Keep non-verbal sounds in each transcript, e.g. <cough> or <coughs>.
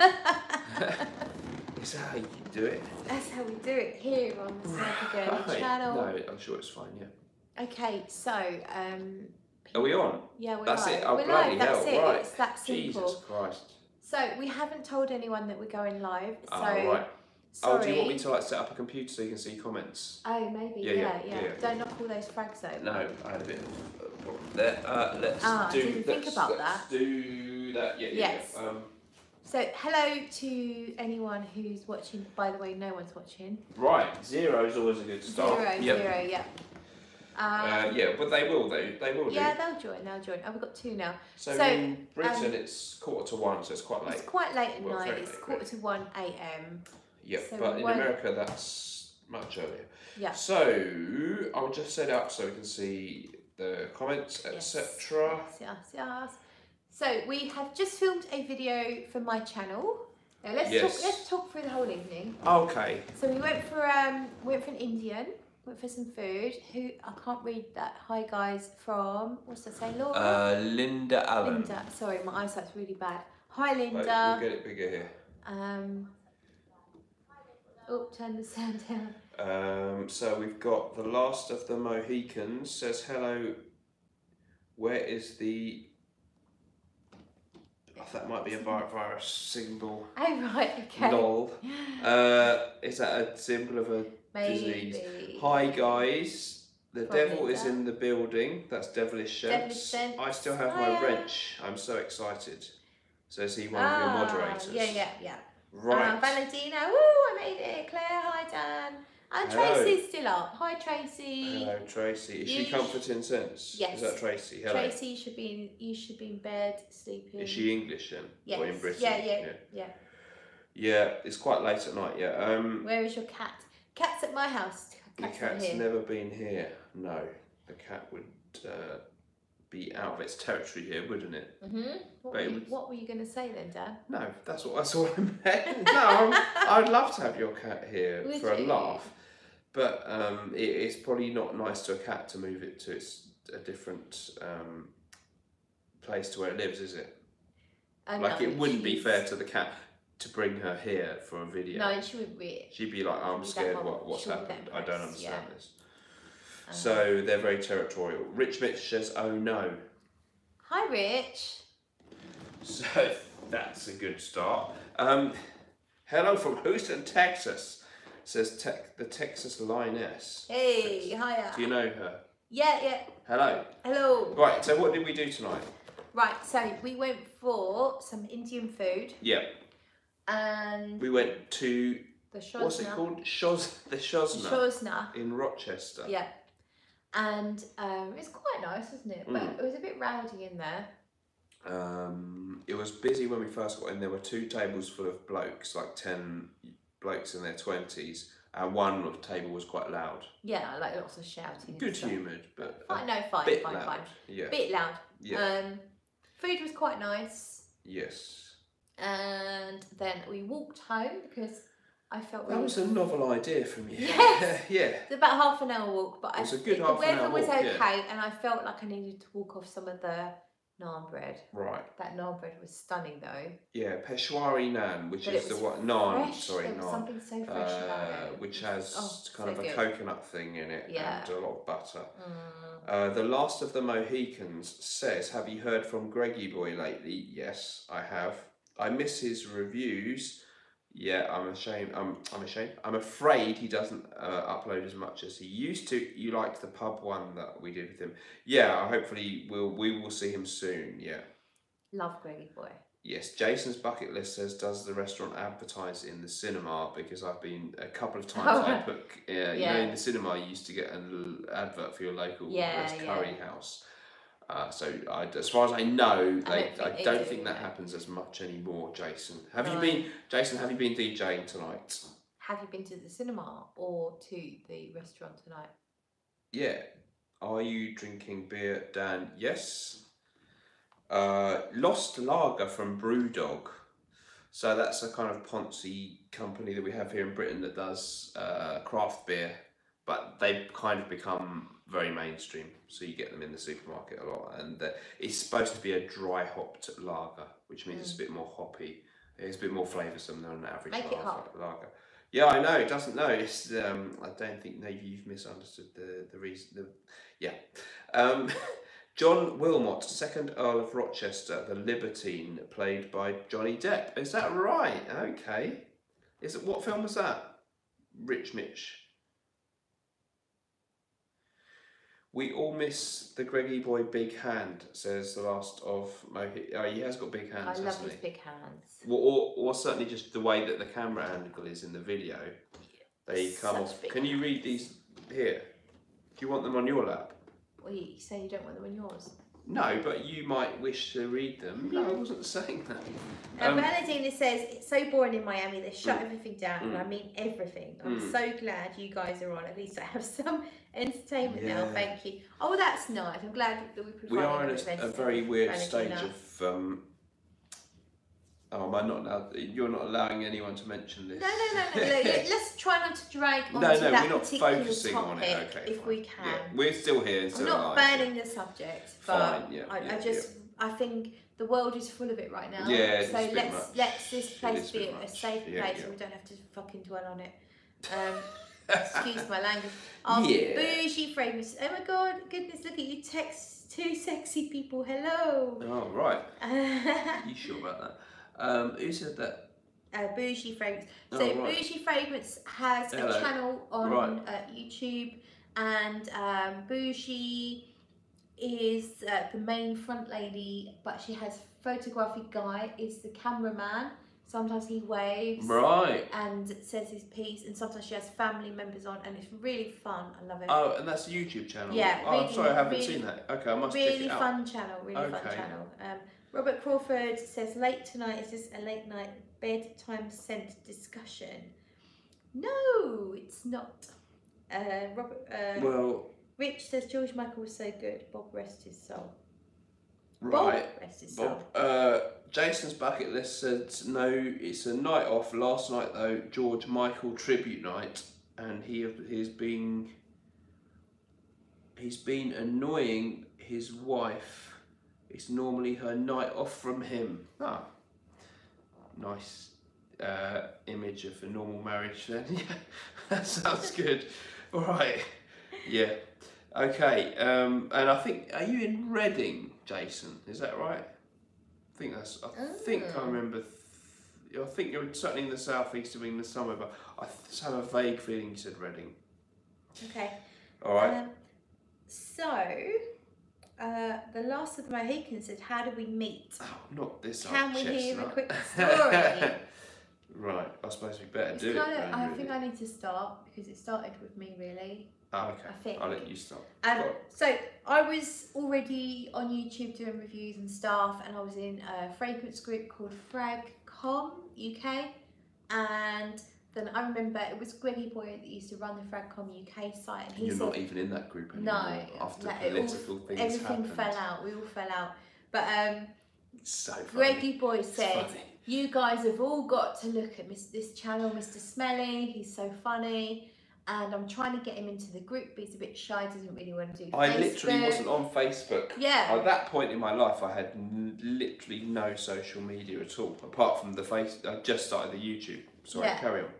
<laughs> Is that how you do it? That's how we do it here on the Smurfygurly Right. channel. No, I'm sure it's fine. Yeah. Okay, so um, Are we on? yeah, we're That's live. it. Oh, we're bloody live. That's hell! it. Right. It's that simple. Jesus Christ. So we haven't told anyone that we're going live. So oh, right. sorry. Oh, do you want me to like set up a computer so you can see comments? Oh, maybe. Yeah, Yeah, yeah, yeah. yeah. Don't knock all those frags over. No, I had a bit of a problem there. Uh, let's Ah, do. didn't think let's- about let's that. Do that. Yeah. yeah, Yes. Um, So hello to anyone who's watching. By the way, no one's watching. right. Zero is always a good start. Zero, Yep. zero, yeah. Um, Uh, yeah, but they will do. They will do. yeah, they'll join. They'll join. Oh, we've got two now. So, So, in Britain, um, it's quarter to one, so it's quite late. It's quite late at Well, night. It's late, quarter to one a.m. Yeah, so but in won't- America, that's much earlier. Yeah. So I'll just set up so we can see the comments, Yes. etc. Yes, yes, yes. So we have just filmed a video for my channel. Now let's Yes. talk. Let's talk through the whole evening. Okay. So we went for um went for an Indian. Went for some food. Who I can't read that. Hi guys from what's that say? Laura. Uh, Linda Allen. Linda. Sorry, my eyesight's really bad. Hi Wait, Linda. we'll get it bigger here. Um. Oh, turn the sound down. Um, so we've got the last of the Mohicans says hello. Where is the? That might be a virus symbol. Oh right, okay. Lol. Uh, is that a symbol of a Maybe. disease? Hi guys. The Probably devil is that. in the building. That's devilish Devilish sense. I still have my Hiya. wrench. I'm so excited. So is he one of your Ah, moderators? Yeah, yeah, yeah. Right. Uh, Valentina, woo, I made it. Claire, hi Dan. And Hello. Tracy's still up. Hi Tracy. Hello, Tracy. Is You she sh- comforting sense? Yes. Is that Tracy? Hello. Tracy, you should be in, you should be in bed sleeping. Is she English then? Yes. Or in Britain? Yeah, yeah, yeah. yeah. Yeah, it's quite late at night. Yeah. Um, Where is your cat? Cat's at my house. the Cat's, not cat's never been here. No, the cat would uh, be out of its territory here, wouldn't it? Mhm. What, were you, what were you going to say then, Dan? No, that's what that's what I meant. <laughs> No, I'm, I'd love to have your cat here Would for a laugh, but um, it, it's probably not nice to a cat to move it to its a different um, place to where it lives, is it? Like it wouldn't be fair to the cat to bring her here for a video. No, she wouldn't be. She'd be like, I'm She'd be that scared. What what's she'll be that happened? I don't understand yeah. this. Um, So they're very territorial. Rich Mitch says, "Oh no." Hi, Rich. So <laughs> that's a good start. Um, hello from Houston, Texas. Says tech, the Texas Lioness. Hey, hiya. Do you know her? Yeah, yeah. Hello. Hello. Right. So what did we do tonight? Right, so we went for some Indian food Yeah, and we went to the shosna. what's it called? Shoz the Shosna Shosna. in Rochester. Yeah. And um, it's quite nice, isn't it? But Mm. it was a bit rowdy in there. Um, it was busy when we first got in. There were two tables full of blokes, like ten blokes in their twenties, and one of the table was quite loud. Yeah, like lots of shouting. Good humoured, but Fine, no, fine, bit fine, loud. fine. Yeah. Bit loud. Yeah. Um, food was quite nice, yes. and then we walked home because I felt That really. was a novel idea from you. Yes. <laughs> yeah. It's about half an hour walk, but It was I, a good the half an weather hour was walk, okay, yeah. and I felt like I needed to walk off some of the naan bread. Right. That naan bread was stunning though. Yeah. Peshwari naan, which But is the what naan. fresh. Sorry, there naan. something so fresh about Uh, it. which has Oh, kind so of a good. coconut thing in it Yeah. and a lot of butter. Mm. Uh, the Last of the Mohicans says, Have you heard from Greggy Boy lately? Yes, I have. I miss his reviews. Yeah, I'm ashamed. I'm, I'm ashamed. I'm afraid he doesn't uh, upload as much as he used to. You liked the pub one that we did with him. Yeah, hopefully we'll, we will see him soon. Yeah. Love Greggy Boy. Yes, Jason's bucket list says, Does the restaurant advertise in the cinema? Because I've been a couple of times Oh, I put, uh, you know, Yeah. in the cinema, you used to get an advert for your local Yeah, yeah. Curry house. Uh, so, I, as far as I know, I don't think I don't do, think that no. happens as much anymore, Jason. Have No. you been, Jason, have you been DJing tonight? Have you been to the cinema or to the restaurant tonight? Yeah. Are you drinking beer, Dan? Yes. Uh, Lost Lager from Brewdog. So that's a kind of Ponzi company that we have here in Britain that does uh, craft beer, but they've kind of become very mainstream. So you get them in the supermarket a lot, and uh, it's supposed to be a dry hopped lager, which means it's a bit more hoppy. It's a bit more flavoursome than an average Make it lager. hot. lager. Yeah, I know. It doesn't know. It's. Um, I don't think maybe you've misunderstood the the reason. The, yeah. Um, <laughs> John Wilmot, second Earl of Rochester, the Libertine, played by Johnny Depp. Is that right? Okay. Is it what film was that? Rich Mitch. We all miss the Greggy boy big hand, says the last of Mohi. Oh, uh, he has got big hands, I love hasn't his he? big hands. Well, or, or certainly just the way that the camera angle is in the video. They come Such off. big Can you read these here? Do you want them on your lap? Well, you say you don't want them on yours. No, but you might wish to read them. No, I wasn't saying that. Uh, Um, says it's so boring in Miami. They shut Mm. everything down, and Mm. I mean everything. I'm Mm. so glad you guys are on. At least I have <laughs> some entertainment now. Thank you. Oh, that's nice. I'm glad that we provided we are in a, a very weird stage of. Um, oh, am I not allowed? You're not allowing anyone to mention this. No, no, no, no. no. <laughs> Let's try not to drag onto no, no, that we're not particular focusing topic on it. Okay, if fine. we can. Yeah, we're still here. I'm Still not burning the subject, but Fine, yeah, I, yeah, I just I think the world is full of it right now. Yeah, so let's much. let's this place is a be a safe place and we don't have to fucking dwell on it. Um, <laughs> excuse my language. Oh, Yeah. bougie fragrance. Oh my god, goodness, look at you text two sexy people. Hello. Oh right. uh, <laughs> You sure about that? Um, who said that? Uh, bougie fragrance. Oh, So right. bougie fragrance has Hello. a channel on Right. uh, YouTube, and um, bougie is uh, the main front lady, but she has photography guy is the cameraman. Sometimes he waves Right. and says his piece, and sometimes she has family members on, and it's really fun. I love it. Oh, and that's a YouTube channel. Yeah, Oh, I'm really, sorry, I haven't really- seen that. Okay, I must check really it out. fun channel, really fun channel. Um, Robert Crawford says, late tonight, is this a late night bedtime scent discussion? No, it's not. Uh, Robert, uh, Well, Rich says, George Michael was so good. Bob rest his soul. right. Bob rest his soul. Uh, Jason's bucket list said no. It's a night off. Last night though, George Michael tribute night, and he he's been he's been annoying his wife. It's normally her night off from him. Ah, nice uh, image of a normal marriage. Then <laughs> yeah, that sounds good. <laughs> All right, yeah. Okay, um, and I think are you in Reading, Jason? Is that right? I think that's. I think I Oh. remember. Th- I think you're certainly in the southeast of England somewhere, but I th- have a vague feeling you said Reading. Okay. All right. Um, so, uh, the last of the Mohicans said, how do we meet? oh, not this. Can we hear a quick <laughs> story? right. I suppose we better It's do kind it. then, I really. think I need to start because it started with me really. Oh, okay. I think. I'll let you start. Um, so I was already on YouTube doing reviews and stuff, and I was in a fragrance group called Fragcom UK, and then I remember it was Greggy Boy that used to run the Fragcom UK site, and he You're said not even in that group anymore. no, After like, it all- political things everything happened. fell out. We all fell out, but um, so funny. Greggy Boy said. You guys have all got to look at this channel, Mr. Smelly. He's so funny. And I'm trying to get him into the group, but he's a bit shy, doesn't really want to do I literally wasn't on Facebook. Yeah. At that point in my life, I had n- literally no social media at all, apart from the face. I just started the YouTube. Sorry, Yeah. carry on.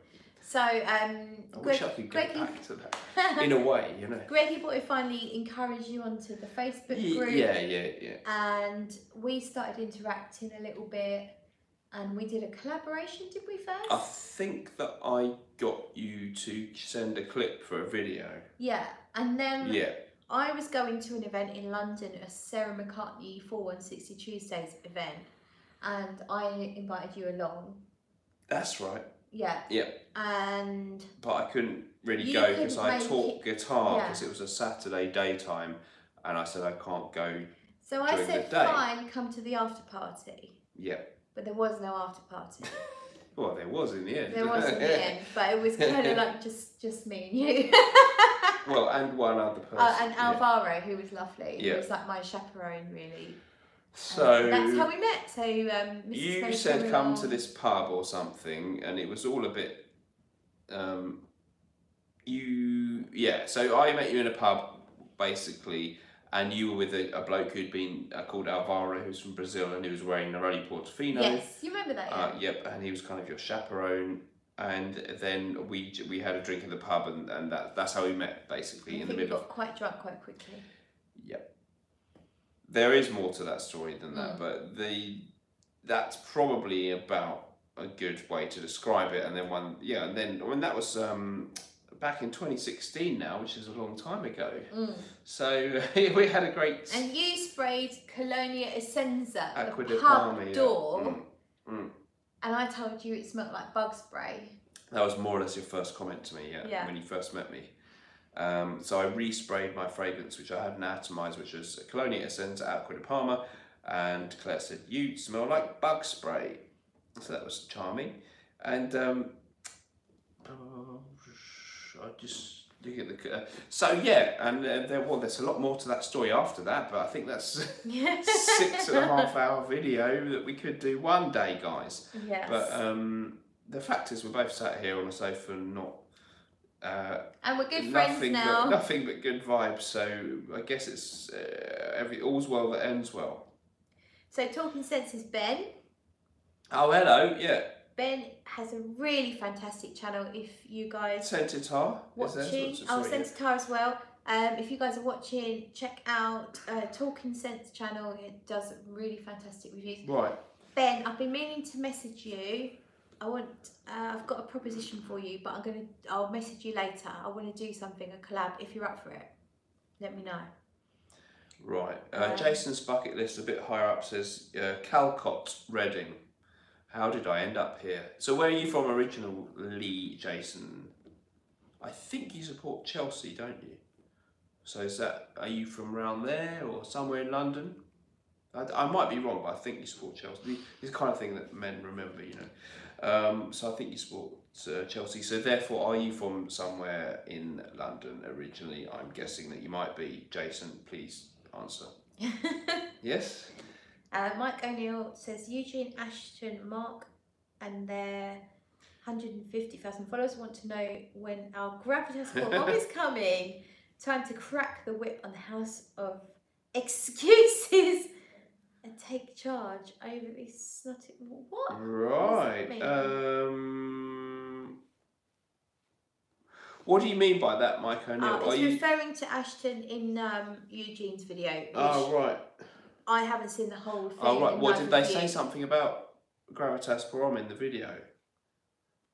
So, um, I Greg, wish I could get Greggy, back to that. <laughs> In a way, you know. Greggy Boy finally encouraged you onto the Facebook group, Yeah, yeah, yeah. and we started interacting a little bit, and we did a collaboration, did we first? I think that I got you to send a clip for a video. yeah, and then Yeah. I was going to an event in London, a Sarah McCartney 4160 Tuesdays event, and I invited you along. That's right. Yeah. Yeah. And But I couldn't really go because I taught guitar yeah. because it was a Saturday daytime, and I said I can't go. so I said, fine, come to the after party. Yeah. But there was no after party. <laughs> Well, there was in the end. There was in the end, but it was kind of <laughs> like just just me and you. well, and one other person. Uh, and yeah. Alvaro, who was lovely, Yeah. he was like my chaperone, really. Um, So that's how we met. So um, you said come to this pub or something, and it was all a bit. Um, you yeah. So I met you in a pub, basically, and you were with a, a bloke who'd been uh, called Alvaro, who's from Brazil, and he was wearing Neroli Portofino. Yes, you remember that? Yeah. Uh, yep, and he was kind of your chaperone. And then we we had a drink in the pub, and, and that, that's how we met, basically, I in the middle. got quite drunk quite quickly. Yep. There is more to that story than that, Mm. but the that's probably about a good way to describe it. And then one, yeah, and then when that was um, back in 2016 now, which is a long time ago. Mm. So <laughs> we had a great And you sprayed Colonia Essenza, the pub Parma, yeah. door, Mm. and I told you it smelled like bug spray. That was more or less your first comment to me, yeah, Yeah. when you first met me. Um, so I resprayed my fragrance, which I hadn't atomized, which was Colonia Essence Acqua di Parma, and Claire said, "You smell like bug spray." So that was charming, and um, I just look at the. Uh, so yeah, and uh, there well, there's a lot more to that story after that, but I think that's <laughs> six and a half hour video that we could do one day, guys. Yes. But um, the fact is, we're both sat here on a sofa, not uh, and we're good friends nothing now. but nothing but good vibes. So I guess it's uh, every all's well that ends well. So Talking Sense is Ben. Oh, hello, yeah, Ben has a really fantastic channel. If you guys Centaur. is watching, there? oh, Sorry, yeah. Centaur as well. Um, if you guys are watching, check out uh, Talking Sense channel. It does really fantastic reviews. Right, Ben, I've been meaning to message you. I want. Uh, I've got a proposition for you, but I'm gonna. I'll message you later. I want to do something, a collab. If you're up for it, let me know. right. Uh, Um, Jason's bucket list a bit higher up says uh, Calcot, Reading. How did I end up here? So where are you from originally, Jason? I think you support Chelsea, don't you? So is that are you from around there or somewhere in London? I, I might be wrong, but I think you support Chelsea. It's the kind of thing that men remember, you know. Um, so I think you support uh, Chelsea. So therefore, are you from somewhere in London originally? I'm guessing that you might be. Jason, please answer. <laughs> Yes. Uh, Mike O'Neill says Eugene Ashton, Mark, and their 150,000 followers want to know when our Gravitas Pour Homme <laughs> is coming. Time to crack the whip on the House of Excuses and take charge over these snotty. What? Right. mean? Um, what do you mean by that, Mike O'Neill? Uh, Are it's you? referring to Ashton in um, Eugene's video, Oh right. I haven't seen the whole thing. Oh right. What did they say something about Gravitas Pour Homme in the video?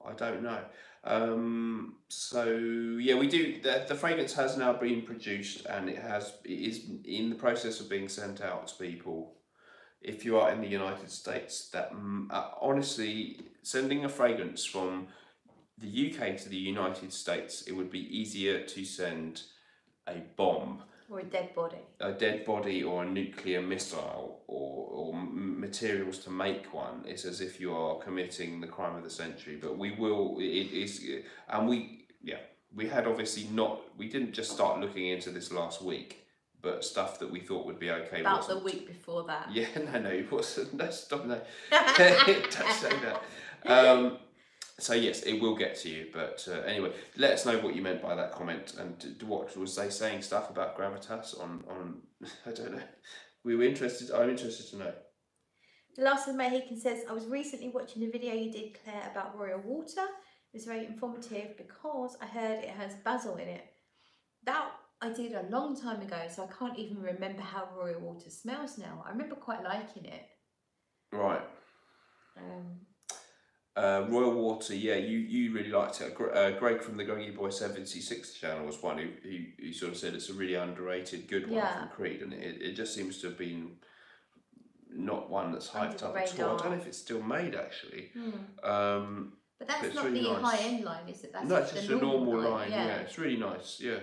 I don't know. Um, so yeah, we do. The, the fragrance has now been produced and it has it is in the process of being sent out to people. If you are in the United States, that uh, honestly sending a fragrance from the UK to the United States, it would be easier to send a bomb. Or a dead body. a dead body or a nuclear missile or, or materials to make one. It's as if you are committing the crime of the century. But we will it is and we yeah we had obviously not we didn't just start looking into this last week but stuff that we thought would be okay About the wasn't. week before that. yeah <laughs> no no it wasn't <laughs> no stop <laughs> no don't say that um, so yes it will get to you but uh, anyway let us know what you meant by that comment and what was they saying stuff about gravitas on on i don't know we were interested i'm interested to know The last of Mohicans says, I was recently watching a video you did, Claire, about royal water. It was very informative because I heard it has basil in it. That I did a long time ago, so I can't even remember how royal water smells now. I remember quite liking it. right Um, uh, royal water yeah you you really liked it uh, greg from the greggy boy 76 channel was one who, who, who sort of said it's a really underrated good one Yeah. from creed and it, it just seems to have been not one that's hyped up at all i don't know if it's still made actually hmm. um But that's It's not really the nice. high end line, is it? That's no, it's the just a normal line. Yeah. Yeah. it's really nice. Yeah.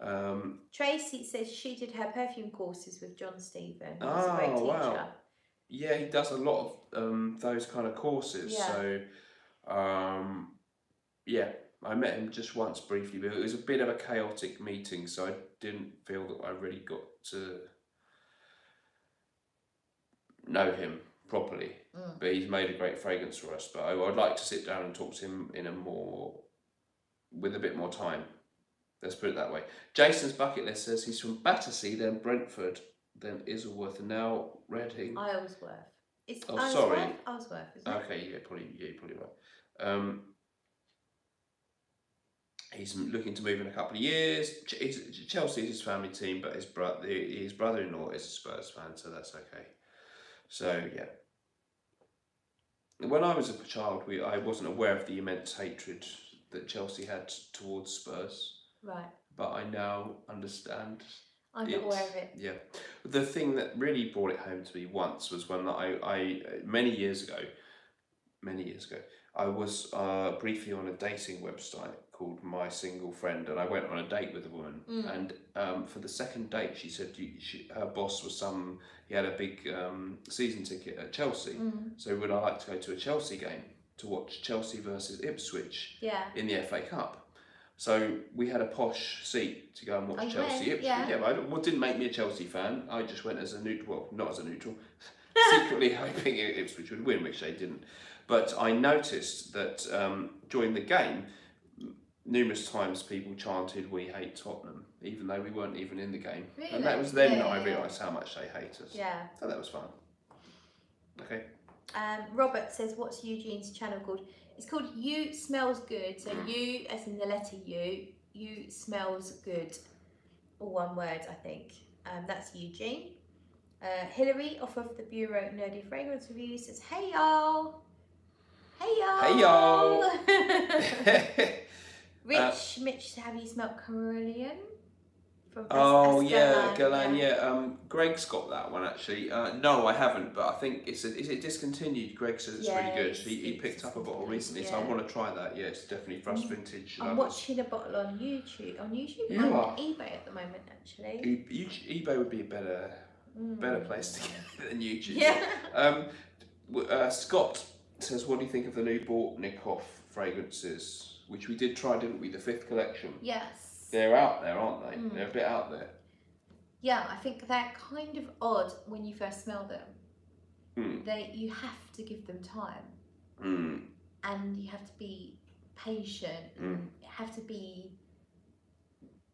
Um, Tracy says she did her perfume courses with John Stephen. He's a great Oh, teacher. wow. yeah, he does a lot of um, those kind of courses. Yeah. So, um, yeah, I met him just once briefly, but it was a bit of a chaotic meeting, so I didn't feel that I really got to know him properly. Mm. But he's made a great fragrance for us. But I, I'd like to sit down and talk to him in a more, with a bit more time Let's put it that way. Jason's bucket list says he's from Battersea, then Brentford, then Isleworth, and now Reading. Isleworth. It's Oh, Isleworth? sorry. Isleworth, isn't it? Okay, yeah, probably, yeah, you're probably right. Um, he's looking to move in a couple of years. Ch- is his family team, but his brother, his brother-in-law is a Spurs fan, so that's okay. So yeah. When I was a child, we I wasn't aware of the immense hatred that Chelsea had towards Spurs, Right. but I now understand I'm not aware of it. yeah. The thing that really brought it home to me once was when I, I many years ago, many years ago, I was uh, briefly on a dating website called My Single Friend, and I went on a date with a woman. Mm. And um, for the second date, she said you, she, her boss was some. He had a big um, season ticket at Chelsea. Mm. So would I like to go to a Chelsea game to watch Chelsea versus Ipswich Yeah. in the FA Cup? So we had a posh seat to go and watch Chelsea. went? Yeah. Yeah, but I don't- what didn't make me a Chelsea fan. I just went as a neutral. Well, not as a neutral. <laughs> secretly <laughs> hoping Ipswich would win, which they didn't. But I noticed that um, during the game, numerous times people chanted "We hate Tottenham," even though we weren't even in the game. And that was then Yeah, that I realised how much they hate us. Yeah. So that was fun. Okay. Um, Robert says, "What's Eugene's channel called?" It's called You Smells Good. So you, as in the letter U, You Smells Good, all one word, I think. Um, that's Eugene. Uh, Hillary, off of the Bureau Nerdy Fragrance Review, says, "Hey y'all, hey y'all, Hey, y'all. <laughs> <laughs> Rich, Mitch, have you smelt Carillion? Oh Es- yeah, Galan. Yeah, um, Greg's got that one actually. Uh, no, I haven't, but I think it's a, is it discontinued. Greg says it's Yeah, really good. He, he picked up a bottle recently, so I want to try that. Yeah, it's definitely Frost Vintage. I'm lovers. watching a bottle on YouTube, on YouTube You and are. eBay at the moment, actually. E- eBay would be a better Mm. better place to get it <laughs> than YouTube. Yeah. Um, uh, Scott says, "What do you think of the new Bortnikoff fragrances, which we did try, didn't we? The fifth collection. Yes. They're out there, aren't they? Mm. They're a bit out there. Yeah, I think they're kind of odd when you first smell them. Mm. They you have to give them time Mm. and you have to be patient Mm. you have to be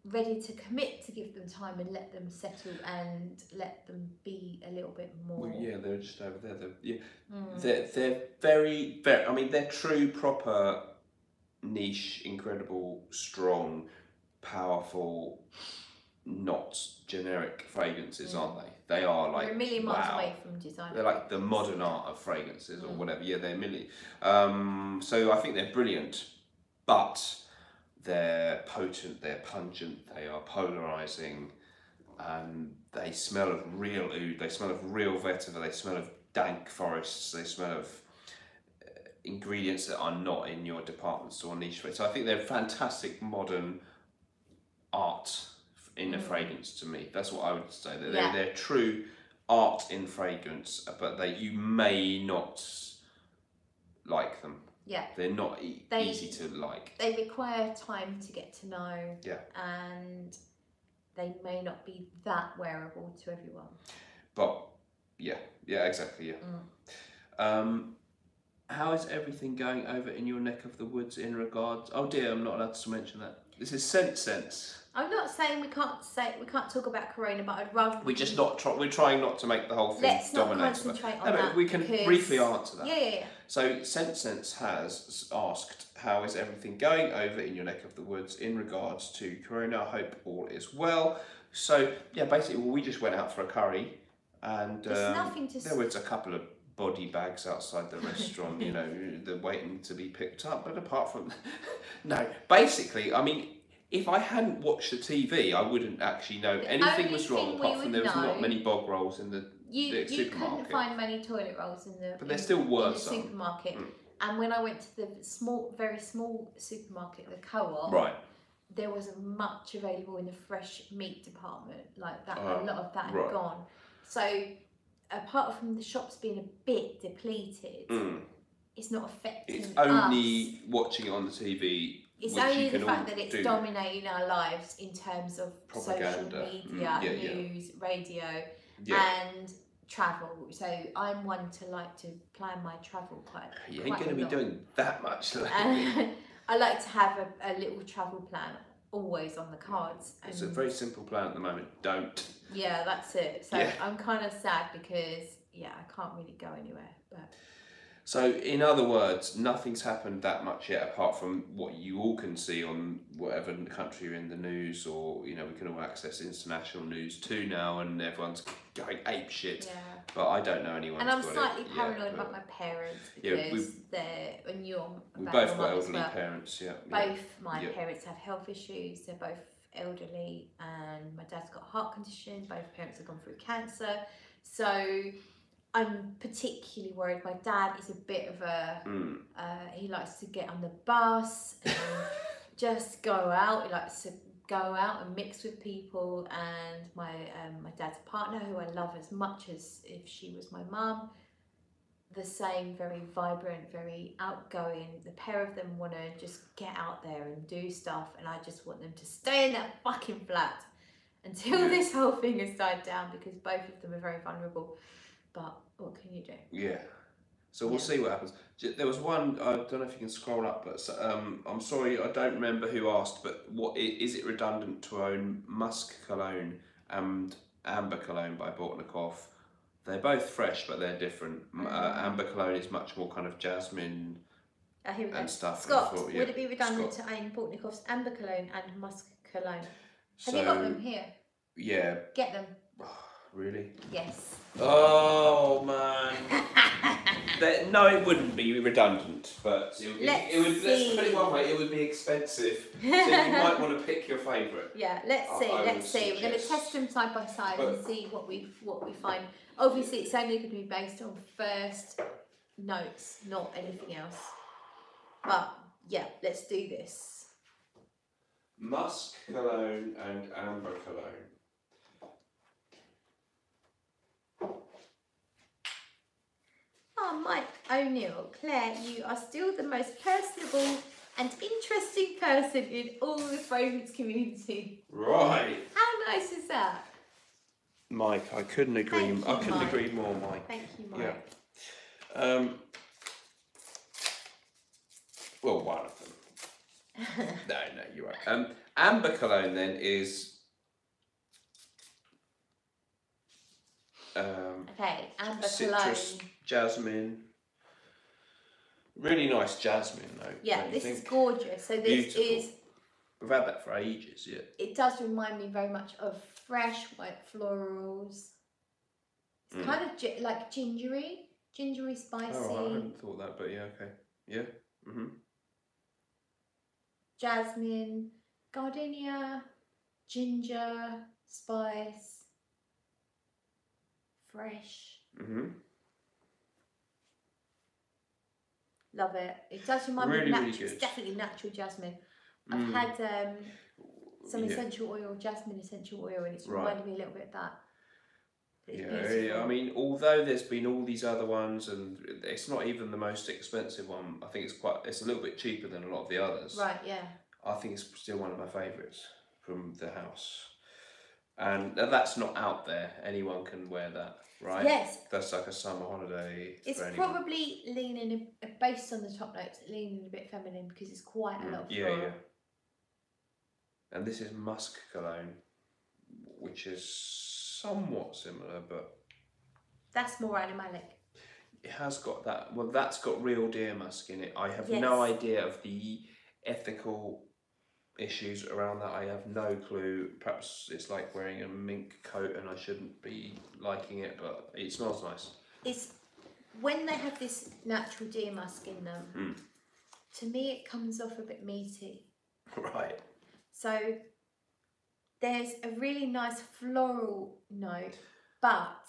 ready to commit to give them time and let them settle and let them be a little bit more. Well, yeah, they're just over there. They're, yeah, Mm. they're they're very very. I mean, they're true, proper, niche, incredible, strong, powerful, not generic fragrances, Mm. aren't they? They are like They're a million miles wow. away from design. They're like the modern art of fragrances or Mm. whatever. Yeah, they're million. Um, so I think they're brilliant, but they're potent, they're pungent, they are polarizing, and they smell of real oud. They smell of real vetiver. They smell of dank forests. They smell of uh, ingredients that are not in your department store niche. So I think they're fantastic modern art in a Mm. fragrance to me. That's what I would say. They're, Yeah. they're, true art in fragrance, but they you may not like them. Yeah. They're not e- They- easy to like. they require time to get to know. Yeah. And they may not be that wearable to everyone. But yeah, yeah, exactly, yeah. Mm. Um, how is everything going over in your neck of the woods in regards? Oh dear, I'm not allowed to mention that. This is scent sense. I'm not saying we can't say we can't talk about Corona, but I'd rather We just not try. We're trying not to make the whole thing let's not dominate. but- concentrate on No, that. we can because- briefly answer that. Yeah, yeah, yeah. So Sense Sense has asked, "How is everything going over in your neck of the woods in regards to Corona? I hope all is well." So yeah, basically, well, we just went out for a curry, and um, nothing to there was a couple of body bags outside the restaurant. <laughs> you know, they're waiting to be picked up. But apart from, <laughs> no, basically, I mean. If I hadn't watched the TV, I wouldn't actually know The anything was wrong. Apart from there was not many bog rolls in the. You the you couldn't find many toilet rolls in the But there still were in the some. supermarket. Mm. And when I went to the small, very small supermarket, the co-op, Right. there wasn't much available in the fresh meat department. Like that, Oh, a lot of that had right. gone. So apart from the shops being a bit depleted, Mm. it's not affecting It's us. only watching it on the TV. It's which only the fact that it's do. dominating our lives in terms of Propaganda. social Mm, media, yeah, yeah. news, radio, Yeah, and travel. So I'm one to like to plan my travel quite. you ain't going to be doing that much. <laughs> I like to have a, a little travel plan always on the cards. It's a very simple plan at the moment. Don't. Yeah, that's it. So Yeah. I'm kind of sad because yeah, I can't really go anywhere. But So, in other words, nothing's happened that much yet, apart from what you all can see on whatever country you're in the news, or you know, we can all access international news too now, and everyone's going ape shit. yeah, But I don't know anyone. and I'm slightly it paranoid about my parents Yeah, because we've- they're and you're We both got elderly well. parents. Yeah. yeah. Both my Yeah. parents have health issues. They're both elderly, and my dad's got a heart condition. Both parents have gone through cancer, so I'm particularly worried. My dad is a bit of a Mm. uh, he likes to get on the bus and <laughs> just go out. He likes to go out and mix with people. And my um, my dad's partner, who I love as much as if she was my mum, the same, very vibrant, very outgoing. The pair of them want to just get out there and do stuff, and I just want them to stay in that fucking flat until this whole thing has died down because both of them are very vulnerable. But what can you do? Yeah. So we'll Yeah. see what happens. There was one. I don't know if you can scroll up, but um, I'm sorry, I don't remember who asked. But what is it redundant to own Musk cologne and Amber cologne by Bortnikoff? They're both fresh, but they're different. M- Uh, Mm. Amber cologne is much more kind of jasmine go. and stuff. Scott, thought, yeah, would it be redundant Scott. to own Bortnikoff's Amber Cologne and Musk Cologne? So Have you got them here? yeah, Get them. Really. Yes. Oh man. <laughs> That- no, it wouldn't be redundant, but it, would- Let's it would. Let's put it one way: it would be expensive. so you might want to <laughs> pick your favourite. Yeah, let's see. I let's see. We're going to test them side by side and see what we what we find. Obviously, it's only going to be based on first notes, not anything else. But yeah, let's do this. Musk cologne and amber cologne. Oh, Mike O'Neill, Claire, you are still the most personable and interesting person in all the fragrance community. Right, How nice is that? Mike. I couldn't agree. Thank I couldn't Mike. agree more, Mike. Thank you, Mike. Yeah. Um. Well, one of them. <laughs> no, no, you're right. Um, amber cologne then is. Um, Okay, Amber citrus, Cologne. Jasmine. Really nice jasmine, though. Yeah, this think? is gorgeous. So this Beautiful. is, We've had that for ages, yeah. it does remind me very much of fresh white florals. It's Mm. kind of like gingery, gingery spicy, Oh, I hadn't thought that, but yeah, okay. Yeah. Mm-hmm. jasmine, gardenia, ginger, spice, fresh. Mm-hmm. Love it. It does remind Really, me of really natural. It's definitely natural jasmine. I've Mm. had um, some yeah. essential oil, jasmine essential oil, and it's Right. reminded me a little bit of that. Yeah, yeah, I mean, although there's been all these other ones, and it's not even the most expensive one. I think it's quite. It's a little bit cheaper than a lot of the others. right, yeah. I think it's still one of my favourites from the house, and that's not out there. Anyone can wear that, right? Yes, That's like a summer holiday. it's probably leaning based on the top notes, leaning a bit feminine because it's quite a Mm, lot of yeah, yeah. And this is musk cologne, which is somewhat similar, but That's more animalic. it has got that. Well, that's got real deer musk in it. I have no idea of the ethical issues around that. I have no clue. Perhaps it's like wearing a mink coat, and I shouldn't be liking it, but it smells nice. It's when they have this natural deer musk in them. Mm. To me, it comes off a bit meaty. <laughs> right. So there's a really nice floral note, but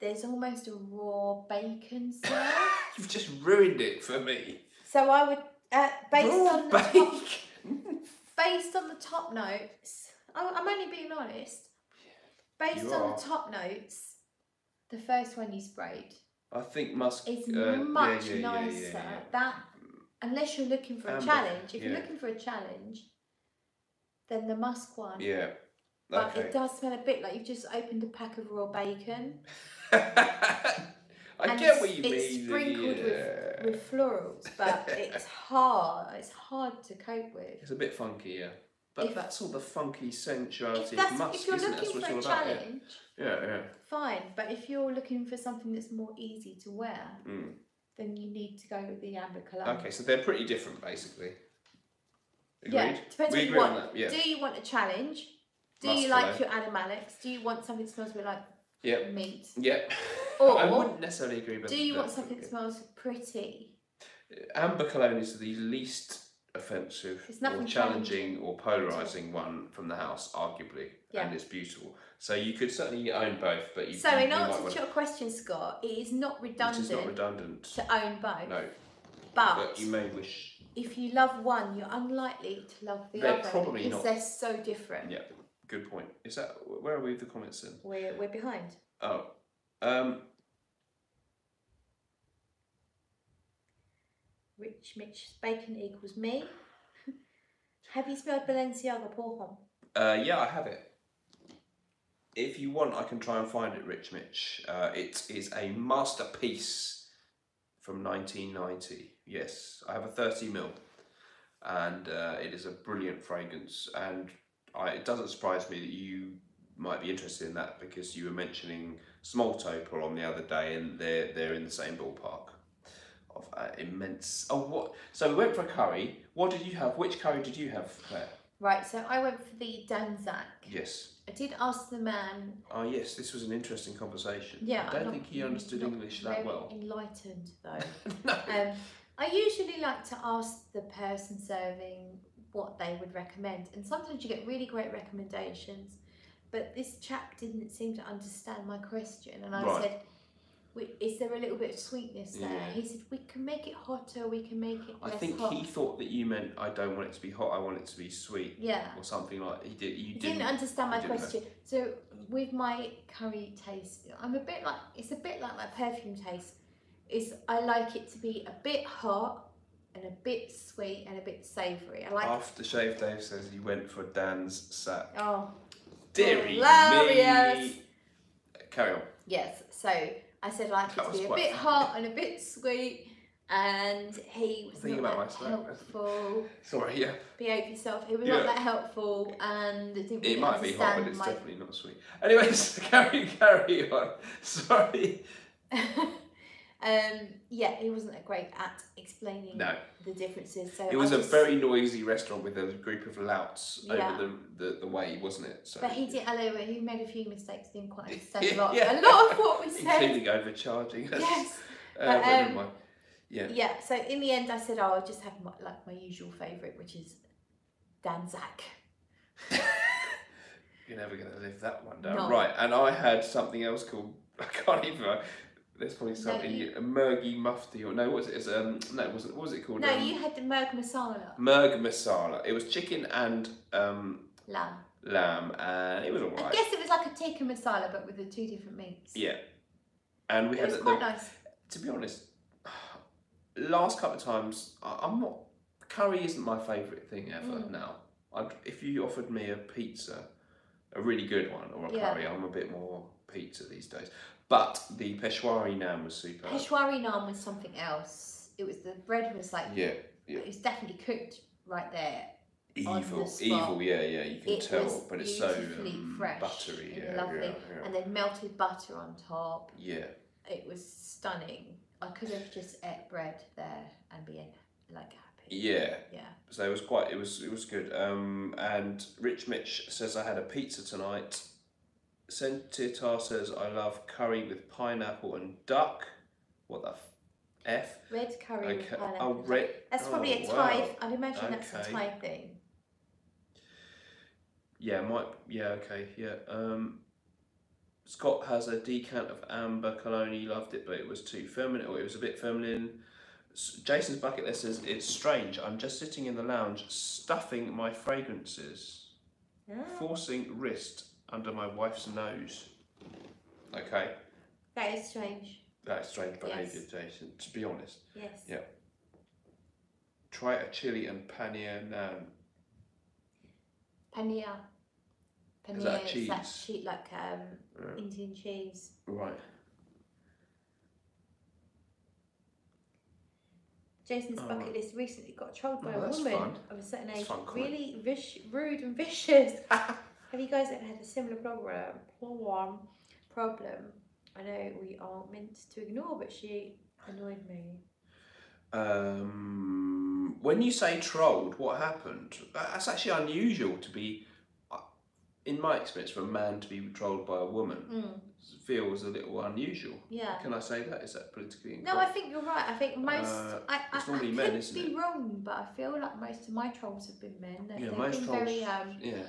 there's almost a raw bacon smell. <laughs> You've just ruined it for me. so I would, uh, based Raw on bacon. Based on the top notes, I'm only being honest. Based You on are. the top notes, the first one you sprayed I think musk. is uh, much yeah, yeah, yeah, nicer. yeah. That unless you're looking for a Amber, challenge, if you're looking for a challenge, then the musk one. Yeah. But Okay. it does smell a bit like you've just opened a pack of raw bacon. <laughs> I And get what it's- you it's mean. sprinkled yeah. with florals, but it's <laughs> hard. It's hard to cope with. It's a bit funky, yeah. But If- that's all the funky sensuality of that's, musk, if you're isn't it? That's looking what for a it's all about. challenge, Yeah, yeah. yeah. fine. But if you're looking for something that's more easy to wear, Mm. then you need to go with the amber colour. Okay, so they're pretty different, basically. Agreed? Yeah, depends we what you want. that, yeah. Do you want a challenge? Do Musk you like your animalics? Do you want something that smells a bit like Yeah. meat? Yeah. <laughs> Or I wouldn't necessarily agree with Do you want something that smells pretty? Amber cologne is the least offensive It's or nothing challenging or polarising one from the house, arguably, Yeah. and it's beautiful. So you could certainly own both, but you, So, you, in you might answer want- to your question, Scott, it is not redundant is not redundant. to own both. No, But, but you may wish. if you love one, you're unlikely to love the They're other probably because not. they're so different. Yeah, good point. Is that where are we with the comments then? We're, we're behind. Oh, um, Rich Mitch Bacon equals <laughs> me. Have you spelled Balenciaga Pour Homme? uh, yeah, I have it. If you want, I can try and find it, Rich Mitch. Uh, it is a masterpiece from 1990. Yes, I have a 30 mil, and uh, it is a brilliant fragrance. And I, it doesn't surprise me that you might be interested in that because you were mentioning Small on the other day, and they're they're in the same ballpark of uh, immense. Oh, what? So we went for a curry. What did you have? Which curry did you have, Claire? Right, so I went for the Dhansak. Yes. I did ask the man. Oh, yes. This was an interesting conversation. Yeah, I I'm don't think he understood English that well. Enlightened though. <laughs> no. Um, I usually like to ask the person serving what they would recommend, and sometimes you get really great recommendations. But this chap didn't seem to understand my question, and I Right. said, "We- "Is there a little bit of sweetness there?" Yeah. He said, "We can make it hotter. We can make it I think hot." he thought that you meant I don't want it to be hot. I want it to be sweet yeah. or something like. He did. You didn't, didn't. understand my you didn't know. question. So with my curry taste, I'm a bit like it's a bit like my perfume taste. Is I like it to be a bit hot and a bit sweet and a bit savoury. I like After Shave Dave says he went for Dan's sack. oh Deary Hilarious. me. Carry on. yes. So I said I like it to be a bit hot and a bit sweet. And he was Thinking not about that helpful. <laughs> Sorry, yeah. Behave yourself. He was Yeah. not that helpful and didn't really It might be hot, but it's my definitely not sweet. Anyways, <laughs> carry carry on. Sorry. <laughs> um, yeah, he wasn't great at explaining No, the differences. So it was I a just- very noisy restaurant with a group of louts Yeah. over the, the, the way, wasn't it? So, But he did. Although he made a few mistakes, didn't quite understand a <laughs> lot. Yeah. A lot of what we <laughs> said. including overcharging us. Yes. <laughs> Uh, But, um. Yeah. Yeah. So in the end, I said, "Oh, I'll just have my, like my usual favourite, which is Dhansak." You're never going to live that one down. No. Right, and I had something else called, I can't even, there's probably No, something, you- a Murgy Mufti, or no, what was it? It's, um, no, it wasn't, what was it called? No, um, you had the Merg Masala Murg Masala. It was chicken and um, lamb. lamb, and it was alright. I guess it was like a tikka masala, but with the two different meats. Yeah. And we It had was the, quite the- nice. to be honest, <sighs> last couple of times, I, I'm not, curry isn't my favourite thing ever Mm. now. I'd, if you offered me a pizza, a really good one, or a Yeah. curry, I'm a bit more pizza these days. But the Peshwari naan was super. Peshwari naan was something else. It was the bread was like Yeah, yeah. it was definitely cooked right there. on the Evil, evil, yeah, yeah, you can It tell, but it's so um, fresh buttery, and yeah, lovely, yeah, yeah. and then melted butter on top. yeah. It was stunning. I could have just ate bread there and been like happy. Yeah, Yeah. so it was quite, it was, it was good. Um, and Rich Mitch says I had a pizza tonight. Sentitar says I love curry with pineapple and duck. What the f? Red curry with Okay. pineapple. Oh, red. That's probably oh, a Thai. wow. I'd imagine that's a Okay. Thai thing. Yeah, might. Yeah, okay, yeah. Um, Scott has a decant of amber cologne. He loved it, but it was too feminine, or it was a bit feminine. Jason's bucket list says it's strange. I'm just sitting in the lounge, stuffing my fragrances, Ah, forcing wrist under my wife's nose. Okay, that is strange. that's strange behaviour, Yes. Jason. To be honest, Yes. Yeah. try a chili and paneer naan. Paneer. Paneer Is that is that cheese? cheese like um, Uh, Indian cheese. right. Jason's Oh, bucket right. list recently got trolled by Oh, a woman fun. of a certain age. fun. Really vish, rude and vicious. <laughs> Have you guys ever had a similar problem? Problem? Problem? I know we aren't meant to ignore, but she annoyed me. Um, when you say trolled, what happened? That's actually unusual to be, uh, in my experience, for a man to be trolled by a woman. Mm, Feels a little unusual. yeah. Can I say that? Is that politically incorrect? No, I think you're right. I think most. Uh, I, I, it's I normally could men, isn't be it? wrong, but I feel like most of my trolls have been men. They've, Yeah, they've most trolls. very um, Yeah.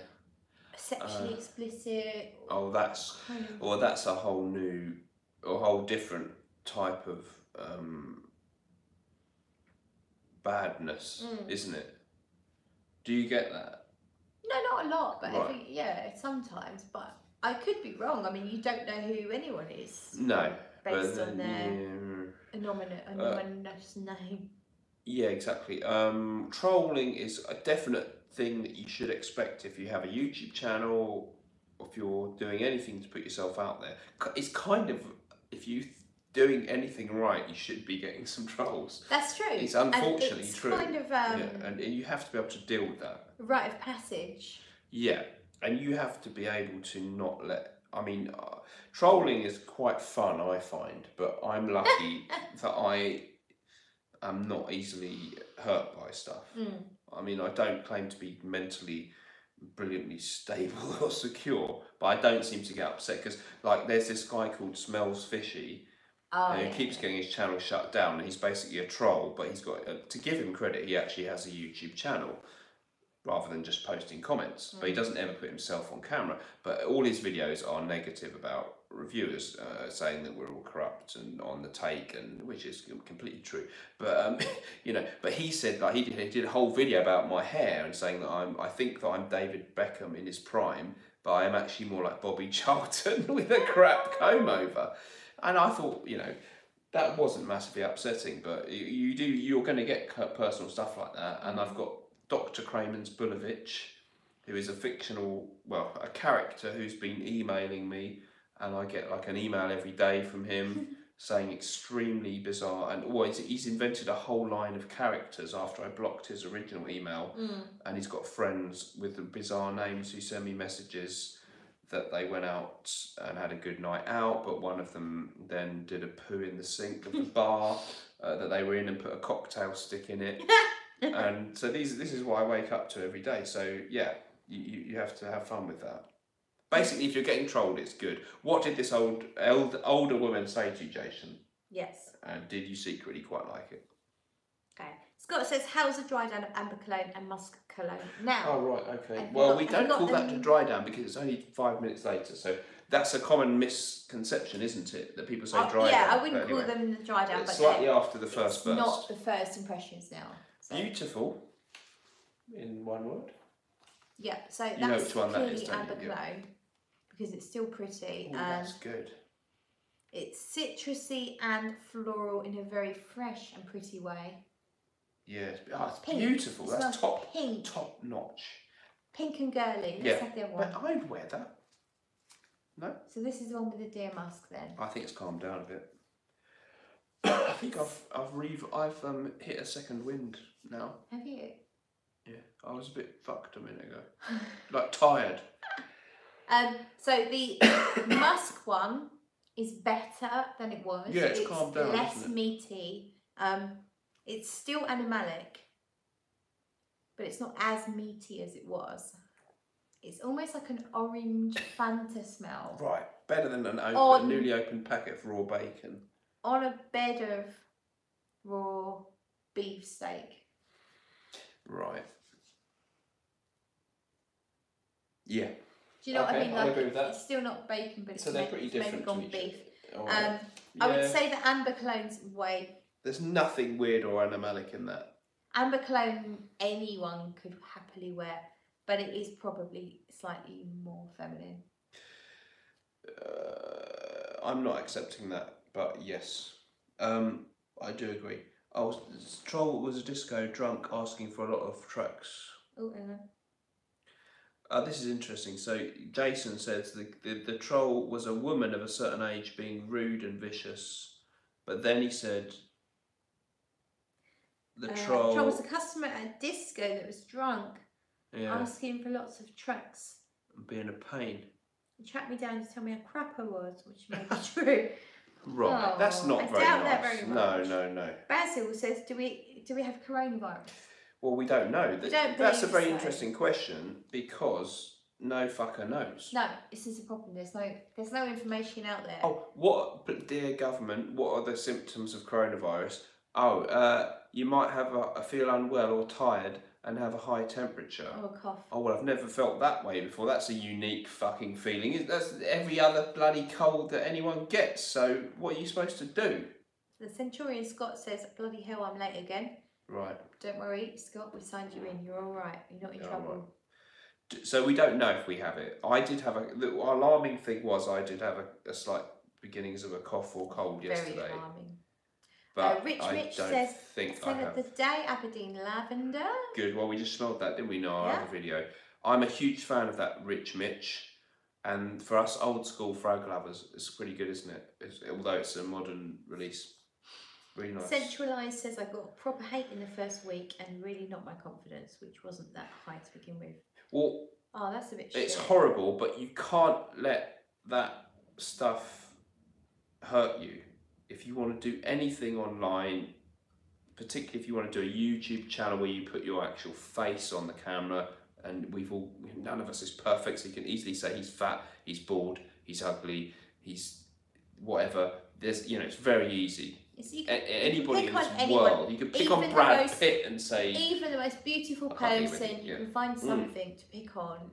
Sexually Uh, explicit. Oh, that's Kind of, Well, that's a whole new, a whole different type of um, badness, Mm. isn't it? Do you get that? No, not a lot, but Right. every, yeah, sometimes. But I could be wrong. I mean, you don't know who anyone is No. based on their anonymous, anonymous name. yeah, yeah, exactly. Um, trolling is a definite thing that you should expect if you have a YouTube channel, or if you're doing anything to put yourself out there. It's kind of if you doing anything right, you should be getting some trolls. That's true. It's And unfortunately it's true. kind of um, yeah, and you have to be able to deal with that. rite of passage. Yeah, and you have to be able to not let. I mean, uh, trolling is quite fun, I find, but I'm lucky <laughs> that I am not easily hurt by stuff. Mm. I mean, I don't claim to be mentally brilliantly stable <laughs> or secure, but I don't seem to get upset because, like, there's this guy called Smells Fishy Oh, and yeah. he keeps getting his channel shut down, and he's basically a troll. But he's got uh, to give him credit. He actually has a YouTube channel, rather than just posting comments. But he doesn't ever put himself on camera. But all his videos are negative about reviewers, uh, saying that we're all corrupt and on the take, and which is completely true. But um, <laughs> you know, but he said like he did, he did a whole video about my hair and saying that I'm I think that I'm David Beckham in his prime, but I am actually more like Bobby <laughs> Charlton with a crap comb over. And I thought, you know, that wasn't massively upsetting, but you, you do, you're going to get personal stuff like that. And I've got Dr. Kramen's Bulovich, who is a fictional, well, a character who's been emailing me, and I get like an email every day from him <laughs> saying extremely bizarre, and always he's, he's invented a whole line of characters after I blocked his original email, Mm. and he's got friends with the bizarre names who send me messages that they went out and had a good night out, but one of them then did a poo in the sink of the <laughs> bar uh, that they were in and put a cocktail stick in it. <laughs> and so these this is what I wake up to every day. So yeah, you, you have to have fun with that. Basically, if you're getting trolled, it's good. What did this old eld, older woman say to you, Jason? Yes. And did you secretly quite like it? Okay. Scott says, "How's the dry down of amber cologne and musk cologne now?" Oh right, okay. Well, got- we don't call that to them- dry down because it's only five minutes later. So that's a common misconception, isn't it? That people say Oh, dry yeah, down. Yeah, I wouldn't but call them the dry down, it's but slightly after the first it's burst. not the first impressions now. So. Beautiful. In one word. Yeah, so You know that's which one clearly is, don't you? amber Yeah. Because it's still pretty Oh, and that's good. it's citrusy and floral in a very fresh and pretty way. Yeah, it's, oh, it's Pink. beautiful. It That's top pink, top notch. pink and girly. Let's Yeah, have the other one. But I'd wear that. No. So this is the one with the deer mask then. I think it's calmed down a bit. <coughs> I think I've I've re- I've um, hit a second wind now. Have you? Yeah, I was a bit fucked a minute ago, <laughs> like tired. Um, so the <coughs> musk one is better than it was. Yeah, it's calmed down, less meaty. Um, it's still animalic, but it's not as meaty as it was. It's almost like an orange <coughs> Fanta smell Right, better than an open, On- newly opened packet of raw bacon. on a bed of raw beef steak. Right. Yeah. Do you know what I Okay, mean? I'll Like agree with that. it's still not bacon, but it's, So they're ma- pretty it's maybe different to gone beef. All right. Um, I would say that amber cologne's way There's nothing weird or animalic in that. Amber cologne anyone could happily wear, but it is probably slightly more feminine. Uh, I'm not accepting that, but yes, um, I do agree. I was Troll was a disco drunk asking for a lot of tracks. Oh, hang on. Uh, this is interesting. So Jason says the, the the troll was a woman of a certain age being rude and vicious, but then he said The Uh, troll. troll was a customer at a disco that was drunk, yeah, asking for lots of tracks. being a pain. He tracked me down to tell me how crap I was, which may be <laughs> true. Right, that's Oh, not I very doubt nice. that very no, no, no. Basil says, "Do we do we have coronavirus?" Well, we don't know. Don't That's a very so. interesting question because no fucker knows. No, this is a problem. There's no there's no information out there. Oh, what, but dear government, what are the symptoms of coronavirus? Oh, uh, you might have a, a feel unwell or tired and have a high temperature. Oh, a cough. Oh well, I've never felt that way before. That's a unique fucking feeling. That's every other bloody cold that anyone gets. So what are you supposed to do? The Centurion Scott says, "Bloody hell, I'm late again." Right. Don't worry, Scott. We signed you in. You're all right. You're not in Yeah, trouble. So we don't know if we have it. I did have a. The alarming thing was I did have a, a slight beginnings of a cough or cold Very yesterday, alarming. but Uh, Rich I Rich don't says, think I have. of the day, Aberdeen lavender. Good. Well, we just smelled that, didn't we? In our Yeah. other video. I'm a huge fan of that Rich Mitch, and for us old school frag lovers, it's pretty good, isn't it? It's, although it's a modern release, really nice. Centralised says I got proper hate in the first week and really not my confidence, which wasn't that high to begin with. Well, Oh, that's a bit it's shit. horrible, but you can't let that stuff hurt you. If you want to do anything online, particularly if you want to do a YouTube channel where you put your actual face on the camera, and we've all, none of us is perfect, so you can easily say he's fat, he's bald, he's ugly, he's whatever. There's, you know, it's very easy. It's- you can- a- anybody pick in this anyone, world, you can pick on Brad most- Pitt and say, even the most beautiful person, you yeah. can find Mm. something to pick on.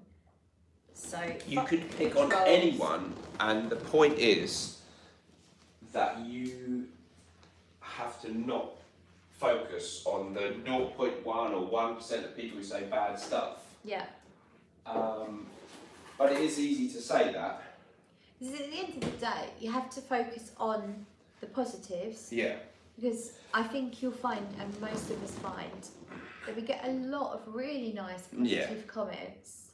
So you could pick on anyone, and the point is that you have to not focus on the 0.1 or 1% of people who say bad stuff. Yeah, Um, but it is easy to say that. because at the end of the day, you have to focus on the positives Yeah. because I think you'll find, and most of us find, that we get a lot of really nice positive Yeah. comments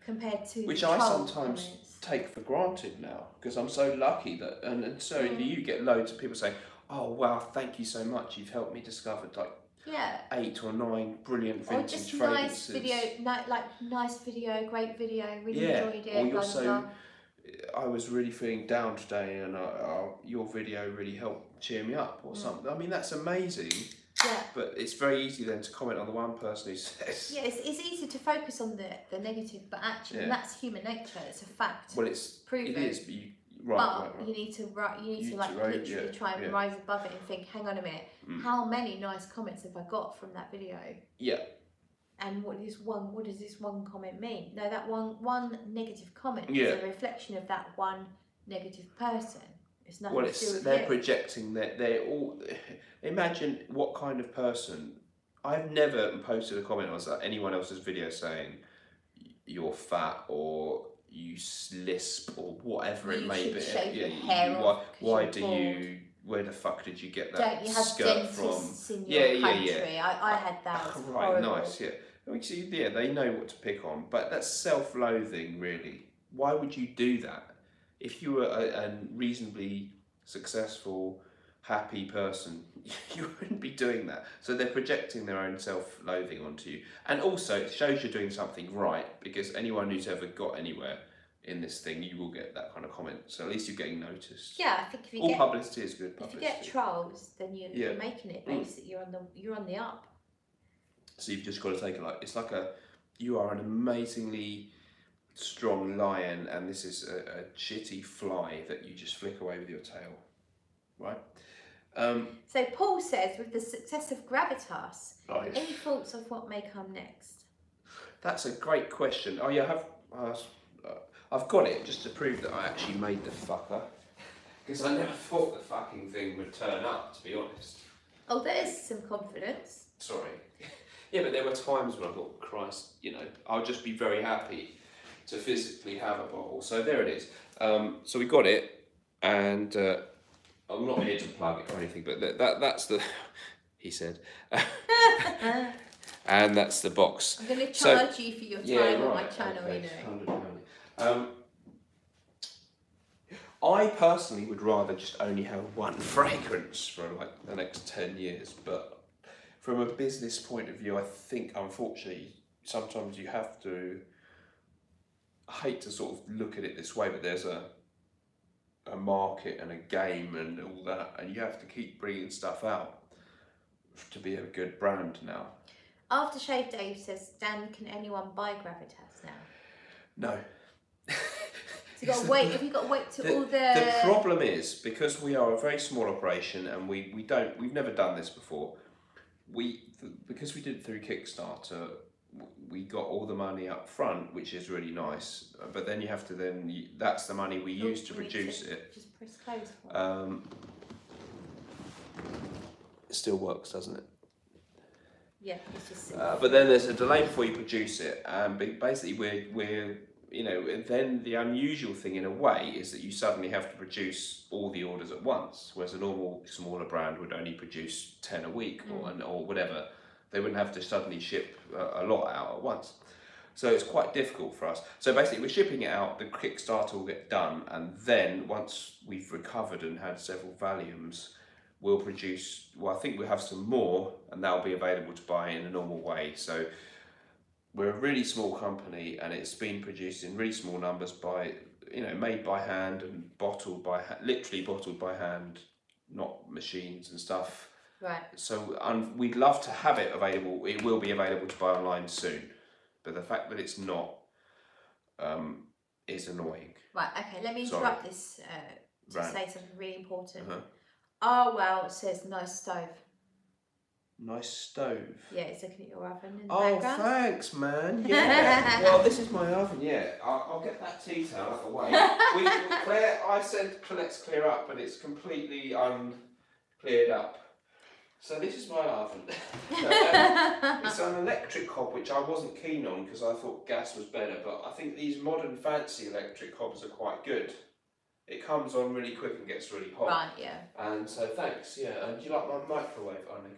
compared to Which I sometimes comments. take for granted now because I'm so lucky that, and, and so Mm. you get loads of people saying, "Oh wow, thank you so much. You've helped me discover like Yeah. eight or nine brilliant Or vintage just fragrances." nice video, like nice video, great video, really Yeah, enjoyed it. or you're blah, so blah. I was really feeling down today, and uh, uh, your video really helped cheer me up, or Mm. something. I mean, that's amazing. Yeah. But it's very easy then to comment on the one person who <laughs> says, Yeah, it's, it's easy to focus on the, the negative, but actually Yeah. that's human nature. It's a fact. "Well, it's proven. it is, but you right, but right, right." you need to ri- you need You to like literally yeah, try and yeah. rise above it and think, hang on a minute, Mm. how many nice comments have I got from that video? Yeah, And what is one? What does this one comment mean? No, that one one negative comment Yeah. is a reflection of that one negative person. It's nothing well, to do it's with they're you. projecting that they're all. <sighs> Imagine what kind of person. I've never posted a comment on anyone else's video saying you're fat or you lisp or whatever it may be. your you- you- why why do bald. you? Where the fuck did you get that Don't you have skirt from? Yeah, your yeah, country? yeah. I, I had that. It's right, horrible. nice, yeah. I mean, see, yeah, they know what to pick on, but that's self-loathing, really. Why would you do that? If you were a, a reasonably successful, happy person, <laughs> you wouldn't be doing that. So they're projecting their own self-loathing onto you, and also it shows you're doing something right because anyone who's ever got anywhere in this thing, you will get that kind of comment. So at least you're getting noticed. Yeah, I think if you All get publicity is good Publicity. if you get trolls, then you're, Yeah. you're making it. Mm. Basically, you're on the you're on the up. So you've just got to take it like it's like a you are an amazingly strong lion, and this is a, a shitty fly that you just flick away with your tail, right? Um, So Paul says, with the success of Gravitas, right. any thoughts of what may come next? That's a great question. Oh yeah, I have uh, I've got it just to prove that I actually made the fucker <laughs> because I never thought the fucking thing would turn up. To be honest. Oh, there's some confidence. Sorry. Yeah, but there were times when I thought, Christ, you know, I'll just be very happy to physically have a bottle. So there it is. Um, so we got it, and uh, I'm not here to plug it or anything, but that, that that's the, <laughs> he said, <laughs> and that's the box. I'm going to So- charge you for your time Yeah, on my channel, okay, you know. Um, I personally would rather just only have one <laughs> fragrance for like the next 10 years, but from a business point of view, I think unfortunately sometimes you have to. I hate to sort of look at it this way, but there's a a market and a game and all that, and you have to keep bringing stuff out to be a good brand now. After Shave Dave says, Dan, can anyone buy Gravitas now? No. So you got to wait. Have you got to wait till The, all the? the problem is because we are a very small operation and we, we don't we've never done this before. We because we did it through Kickstarter, we got all the money up front, which is really nice. uh, But then you have to then that's the money we Oh, use to produce to it. Just press close. For it. Um, it still works, doesn't it? yeah, it's just. Uh, but then there's a delay before you produce it, and ba- basically we're we're you know and then the unusual thing in a way is that you suddenly have to produce all the orders at once, whereas a normal smaller brand would only produce ten a week or mm. and, or whatever. They wouldn't have to suddenly ship a, a lot out at once. So it's quite difficult for us. So basically, we're shipping it out. The Kickstarter will get done, and then once we've recovered and had several volumes, we'll produce. Well, I think we'll have some more, and that'll be available to buy in a normal way. So we're a really small company, and it's been produced in really small numbers by you know made by hand and bottled by literally bottled by hand, not machines and stuff. Right. So and we'd love to have it available. It will be available to buy online soon, but the fact that it's not um, is annoying. Right. Okay. Let me Sorry. interrupt this uh, to Right. say something really important. Uh-huh. Oh well, it says nice stove. Nice stove. Yeah, it's looking at your oven in the Oh, background. thanks, man. <laughs> Yeah. well, this is my oven. Yeah, I'll, I'll get that tea towel out of the way. We, Claire, I said let's clear up, but it's completely uncleared up. So this is my oven. Um, <laughs> it's an electric hob, which I wasn't keen on because I thought gas was better. But I think these modern fancy electric hobs are quite good. It comes on really quick and gets really hot. right. Yeah. And so thanks. Yeah. And do you like my microwave? I know you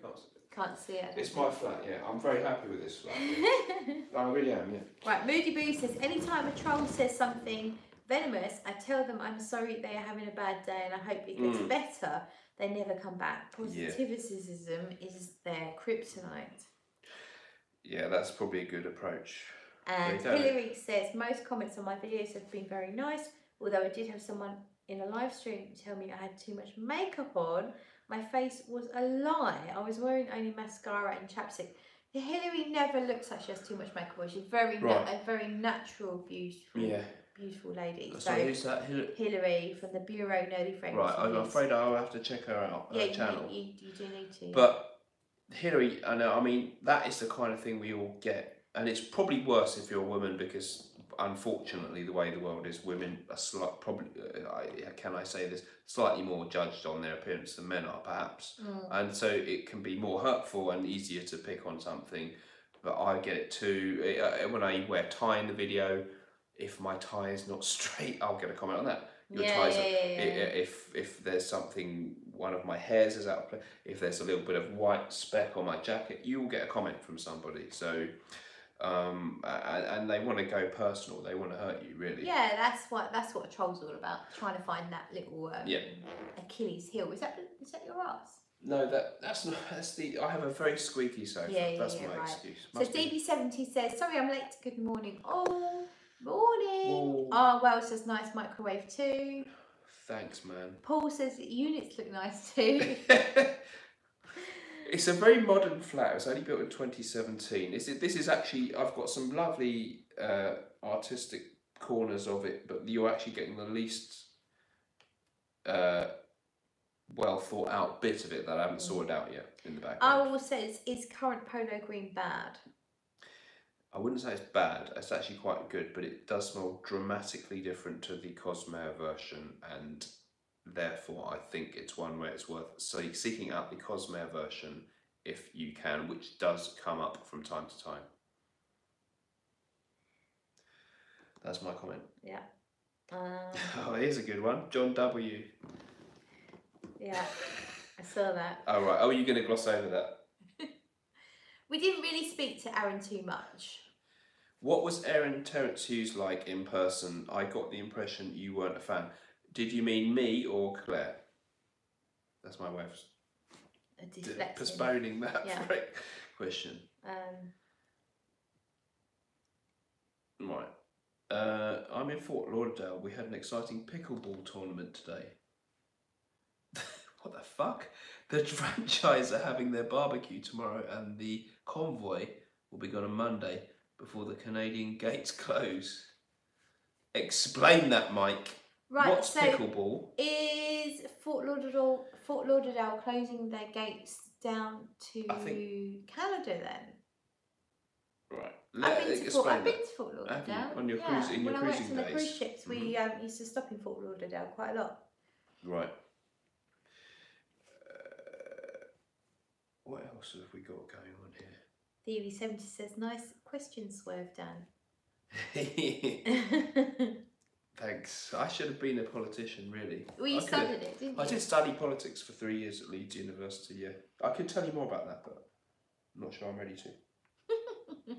can't. see it. Can't see it. It's my flat. Yeah. I'm very happy with this flat. <laughs> I really am. Yeah. Right, Moody Boo says, anytime a troll says something venomous, I tell them I'm sorry they are having a bad day and I hope it gets Mm. better. They never come back. Yeah. Positivism is their kryptonite. Yeah, that's probably a good approach. And. Hillary says, most comments on my videos have been very nice, although I did have someone in a live stream tell me I had too much makeup on. My face was a lie. I was wearing only mascara and chapstick. Hillary never looks like she has too much makeup on. She's very na- a very natural, beautiful, Yeah. beautiful lady. So So who's that? Hil- Hillary from the Bureau Nerdy Fragrance. Right, I'm afraid I'll have to check her out. Yeah, her you, channel. You, you do need to. But Hillary, I know. I mean, that is the kind of thing we all get, and it's probably worse if you're a woman because, unfortunately, the way the world is, women are slight, probably. Uh, can I say this? Slightly more judged on their appearance than men are, perhaps, Mm. and so it can be more hurtful and easier to pick on something. But I get it too. Uh, when I wear tie in the video, if my tie is not <laughs> straight, I'll get a comment on that. Your yeah, ties yeah, yeah. If if there's something one of my hairs is out of place if there's a little bit of white speck on my jacket you will get a comment from somebody so um and, and they want to go personal they want to hurt you really Yeah, that's what that's what a troll's all about. Trying to find that little um, Yeah. Achilles heel. Is that is that your ass? no that that's not that's the i have a very squeaky sofa Yeah, yeah, that's yeah, my right. excuse So Must be. DB70 says, sorry I'm late. Good morning. Oh, morning. Oh. Oh, well says nice microwave too. thanks man Paul says units look nice too. <laughs> <laughs> it's a very modern flat. It was only built in 2017. This is, this is actually, I've got some lovely uh, artistic corners of it, but you're actually getting the least uh, well thought out bit of it that I haven't sorted out yet in the background. oh, says is current polo green bad? I wouldn't say it's bad, it's actually quite good, but it does smell dramatically different to the Cosmair version, and therefore I think it's one where it's worth so seeking out the Cosmair version if you can, which does come up from time to time. That's my comment. Yeah. <laughs> Um, Oh, here's a good one. John W. yeah, I saw that. Oh, right. Oh, you're going to gloss over that. <laughs> We didn't really speak to Aaron too much. What was Aaron Terence Hughes like in person? I got the impression you weren't a fan. Did you mean me or Claire? That's my d- dyslexia. postponing that Yeah. <laughs> question. Um, Right. Uh, I'm in Fort Lauderdale. We had an exciting pickleball tournament today. <laughs> what the fuck? The <laughs> franchise are having their barbecue tomorrow, and the convoy will be gone on Monday before the Canadian gates close. Explain that, Mike. Right. What's so pickleball? is Fort Lauderdale Fort Lauderdale closing their gates down to I think- Canada then? Right. I've Let, been to Fort. explain I've been to Fort Have Lauderdale. you? On your yeah. cruise- in your when I worked cruising on the cruise days? Mm-hmm. ships, we um, used to stop in Fort Lauderdale quite a lot. Right. Uh, what else have we got going on here? Theory seventy says, "Nice question, Swerve Dan." <laughs> <laughs> <laughs> Thanks. I should have been a politician, really. well, you I studied it, didn't you? I did study politics for three years at Leeds University, yeah. I could tell you more about that, but I'm not sure I'm ready to. <laughs>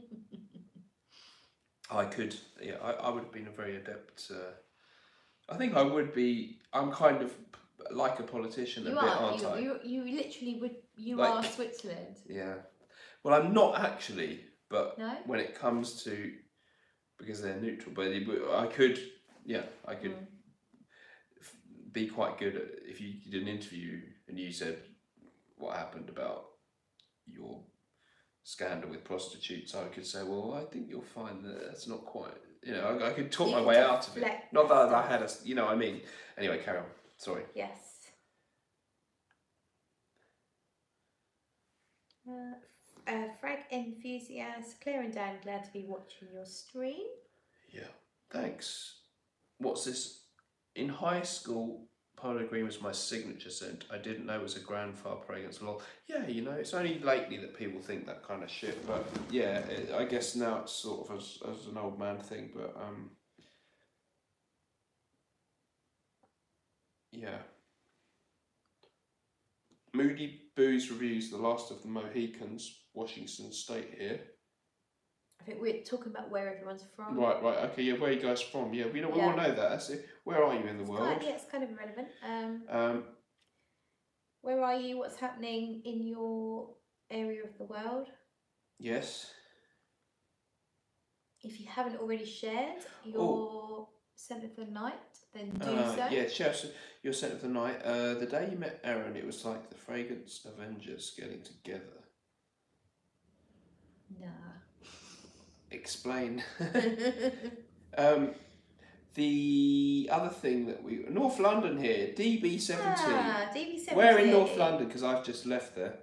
I could, yeah, I, I would have been a very adept. Uh, I think I would be, I'm kind of like a politician a You bit, are. aren't You, I? you, you literally would. You Like- are Switzerland. <laughs> Yeah. Well, I'm not actually, but No. when it comes to, because they're neutral, but I could, yeah, I could Mm. f- be quite good at if you did an interview and you said what happened about your scandal with prostitutes, I could say, well, I think you'll find that that's not quite, you know, I, I could talk You my way out of it. Not that I had a, you know, what I mean. Anyway, carry on. Sorry. Yes. Uh, uh, Frag enthusiast, Claire and Dan, glad to be watching your stream. Yeah. Thanks. What's this? In high school, Polo Green was my signature scent. I didn't know it was a grandfather fragrance. Lol. Yeah, you know, it's only lately that people think that kind of shit. But yeah, it, I guess now it's sort of as, as an old man thing. But um, yeah. Moody Booze reviews The Last of the Mohicans, Washington State here. I think we're talking about where everyone's from. Right, right, okay, yeah. Where are you guys from? Yeah, we don't. We Yeah. want to know that. That's it. Where are you in the It's world? quite, yeah, it's kind of irrelevant. Um, Um, where are you? What's happening in your area of the world? yes. If you haven't already shared your scent of the night, then do Oh. Uh, so. yeah, Chef, your scent of the night. Uh, the day you met Aaron, it was like the fragrance Avengers getting together. Nah. Explain. <laughs> <laughs> um, the other thing that we North London here, DB seventeen. ah, DB17. Where in North London? Because I've just left there.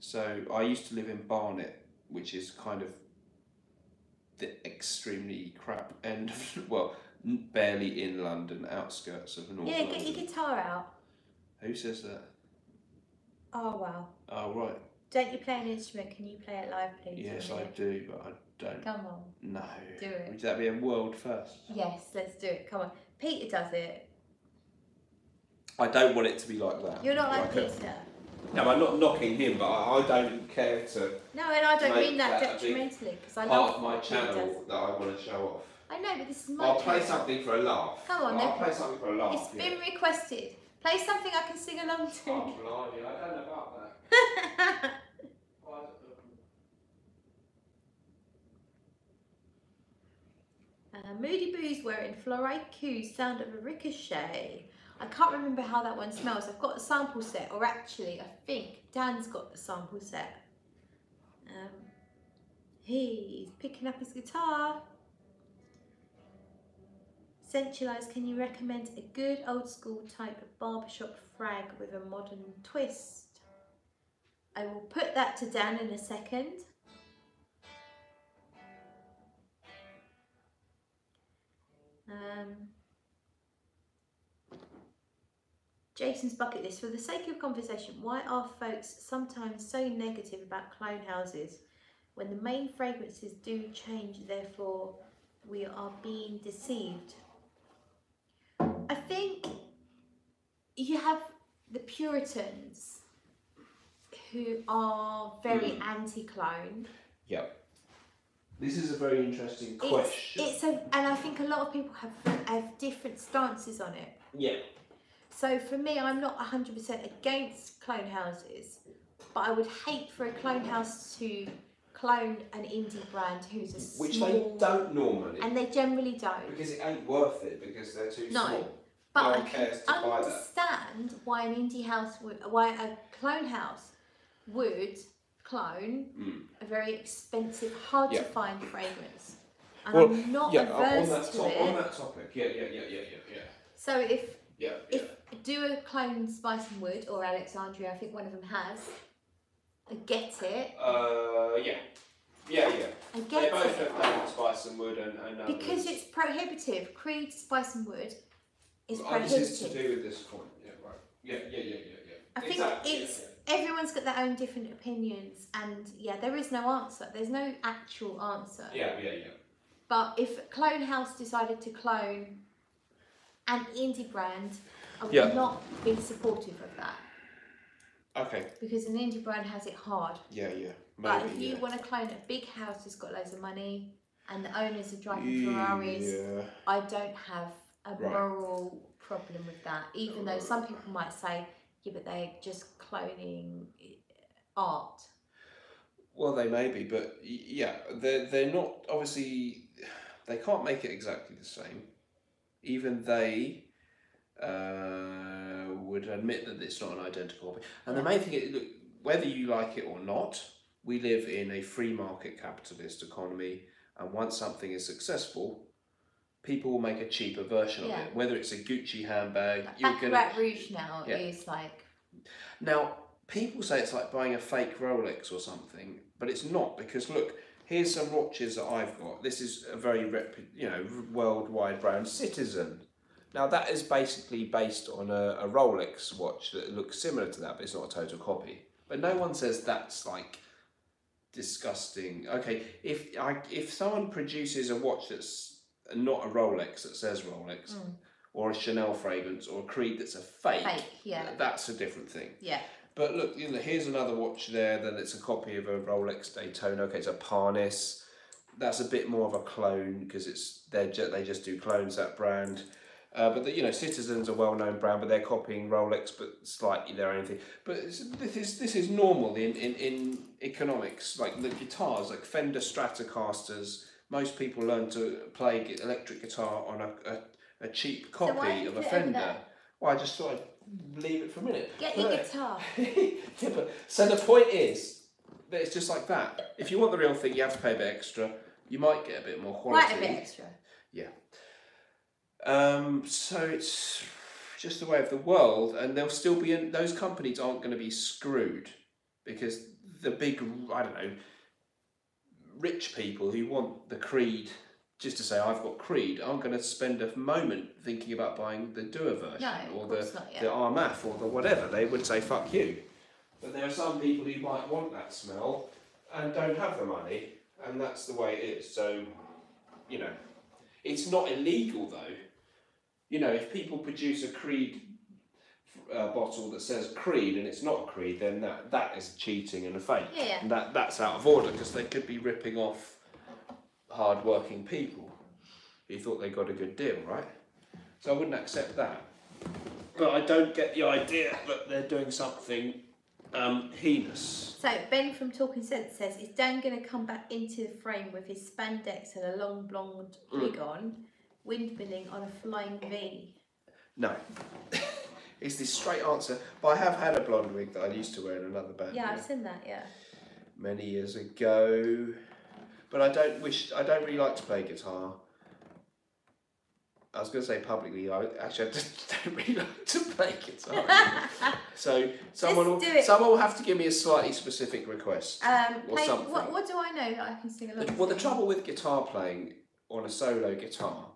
So I used to live in Barnet, which is kind of the extremely crap end of, <laughs> well, barely in London, outskirts of North Yeah, London. get your guitar out. Who says that? Oh wow. Oh, right. Don't you play an instrument? Can you play it live, please? Yes, I do, but I don't Come on. No. Do it. Would that be a world first? Yes, let's do it. Come on. Peter does it. I don't want it to be like that. You're not like a- Peter. No, I'm not knocking him, but I, I don't care to No, and I don't mean that, that detrimentally because I part love of my what channel that I want to show off. I know, but this is my I'll play channel. something for a laugh. Come on, I'll then. play something for a laugh. It's yeah. been requested. Play something I can sing along to. Oh, blimey, I don't know about that. <laughs> I don't know. Uh, Moody Boo's wearing Floraïku sound of a ricochet. I can't remember how that one smells. I've got the sample set, or actually, I think Dan's got the sample set. Um, he's picking up his guitar. Centralised, can you recommend a good old school type of barbershop frag with a modern twist? I will put that to Dan in a second. Um, Jason's bucket list. For the sake of conversation, why are folks sometimes so negative about clone houses when the main fragrances do change? Therefore, we are being deceived. I think you have the Puritans who are very anti-clone. Yep. This is a very interesting question. it's a, and I think a lot of people have have different stances on it. yeah. So for me, I'm not 100% against clone houses. but I would hate for a clone house to clone an indie brand who's a Which small, they don't normally. and they generally don't. Because it ain't worth it because they're too No. small. But no I one can cares to buy that. understand why an indie house would, why a clone house would clone Mm. a very expensive, hard Yeah. to find fragrance. And Well, I'm not Yeah, averse to top, it. on that topic. Yeah, yeah, yeah, yeah, yeah, yeah. So if Yeah, if do a clone Spice and Wood or Alexandria, I think one of them has. I get it. yeah. Uh, yeah. Yeah, yeah. I They both it. have done Spice and Wood and, and others. Because it's prohibitive. Creed Spice and Wood is Oh, this is to do with this point. Yeah, right. Yeah, yeah, yeah, yeah, yeah. I think exactly, it's yeah, everyone's got their own different opinions, and yeah, there is no answer. There's no actual answer. yeah, yeah, yeah. But if Clone House decided to clone an indie brand, I would Yeah. not be supportive of that Okay. because an indie brand has it hard. Yeah, yeah. But if you yeah. want to clone a big house that's got loads of money and the owners are driving Ferraris, Yeah. I don't have a Right. moral problem with that. Even though some people might say, yeah, but they're just cloning art. Well, they may be, but yeah, they're they're not obviously. They can't make it exactly the same. Even they uh, would admit that it's not an identical copy. And the main thing is, look, whether you like it or not, we live in a free market capitalist economy, and once something is successful, people will make a cheaper version Yeah. of it. Whether it's a Gucci handbag, Like you're gonna Baccarat Rouge now Yeah. is like, now, people say it's like buying a fake Rolex or something, but it's not because look, here's some watches that I've got. This is a very rep, you know, worldwide brand, Citizen. Now that is basically based on a, a Rolex watch that looks similar to that, but it's not a total copy. But no one says that's like disgusting. Okay, if I if someone produces a watch that's not a Rolex that says Rolex, Mm. or a Chanel fragrance, or a Creed that's a fake, Fake, yeah. that's a different thing. yeah. But look, you know, here's another watch there. Then it's a copy of a Rolex Daytona. Okay, it's a Parnis. That's a bit more of a clone because it's they ju- they just do clones that brand. Uh, but the, you know, Citizen's a well-known brand, but they're copying Rolex, but slightly their own thing. But it's, this is this is normal in, in, in economics. Like the guitars, like Fender Stratocasters. Most people learn to play electric guitar on a, a, a cheap So copy you of a put it over Fender. Well, I just thought I'd leave it for a minute. Get your guitar. <laughs> yeah, but so the point is that it's just like that. If you want the real thing, you have to pay a bit extra. You might get a bit more quality. Quite a bit extra. Um, so it's just the way of the world, and they'll still be in. Those companies aren't going to be screwed because the big, I don't know, rich people who want the Creed. Just to say, I've got Creed, aren't going to spend a moment thinking about buying the Dua version No, or the not. Yeah. the Armaf or the whatever, they would say fuck you. But there are some people who might want that smell and don't have the money, and that's the way it is. So, you know, it's not illegal though. You know, if people produce a Creed uh, bottle that says Creed and it's not Creed, then that, that is cheating and a fake. Yeah, yeah. And that, that's out of order because they could be ripping off hard-working people who thought they got a good deal, right? So I wouldn't accept that. But I don't get the idea that they're doing something um, heinous. So Ben from Talking Sense says, "Is Dan going to come back into the frame with his spandex and a long blonde Mm. wig on, windmilling on a flying V?" No. <laughs> it's the straight answer. But I have had a blonde wig that I used to wear in another band Yeah, I've seen that. Yeah. many years ago. But I don't wish. I don't really like to play guitar. I was going to say publicly. I actually I just <laughs> don't really like to play guitar. <laughs> so someone will, do it. someone will have to give me a slightly specific request. Um, Or play, something. what, what do I know that I can sing along? The- well, the trouble with guitar playing on a solo guitar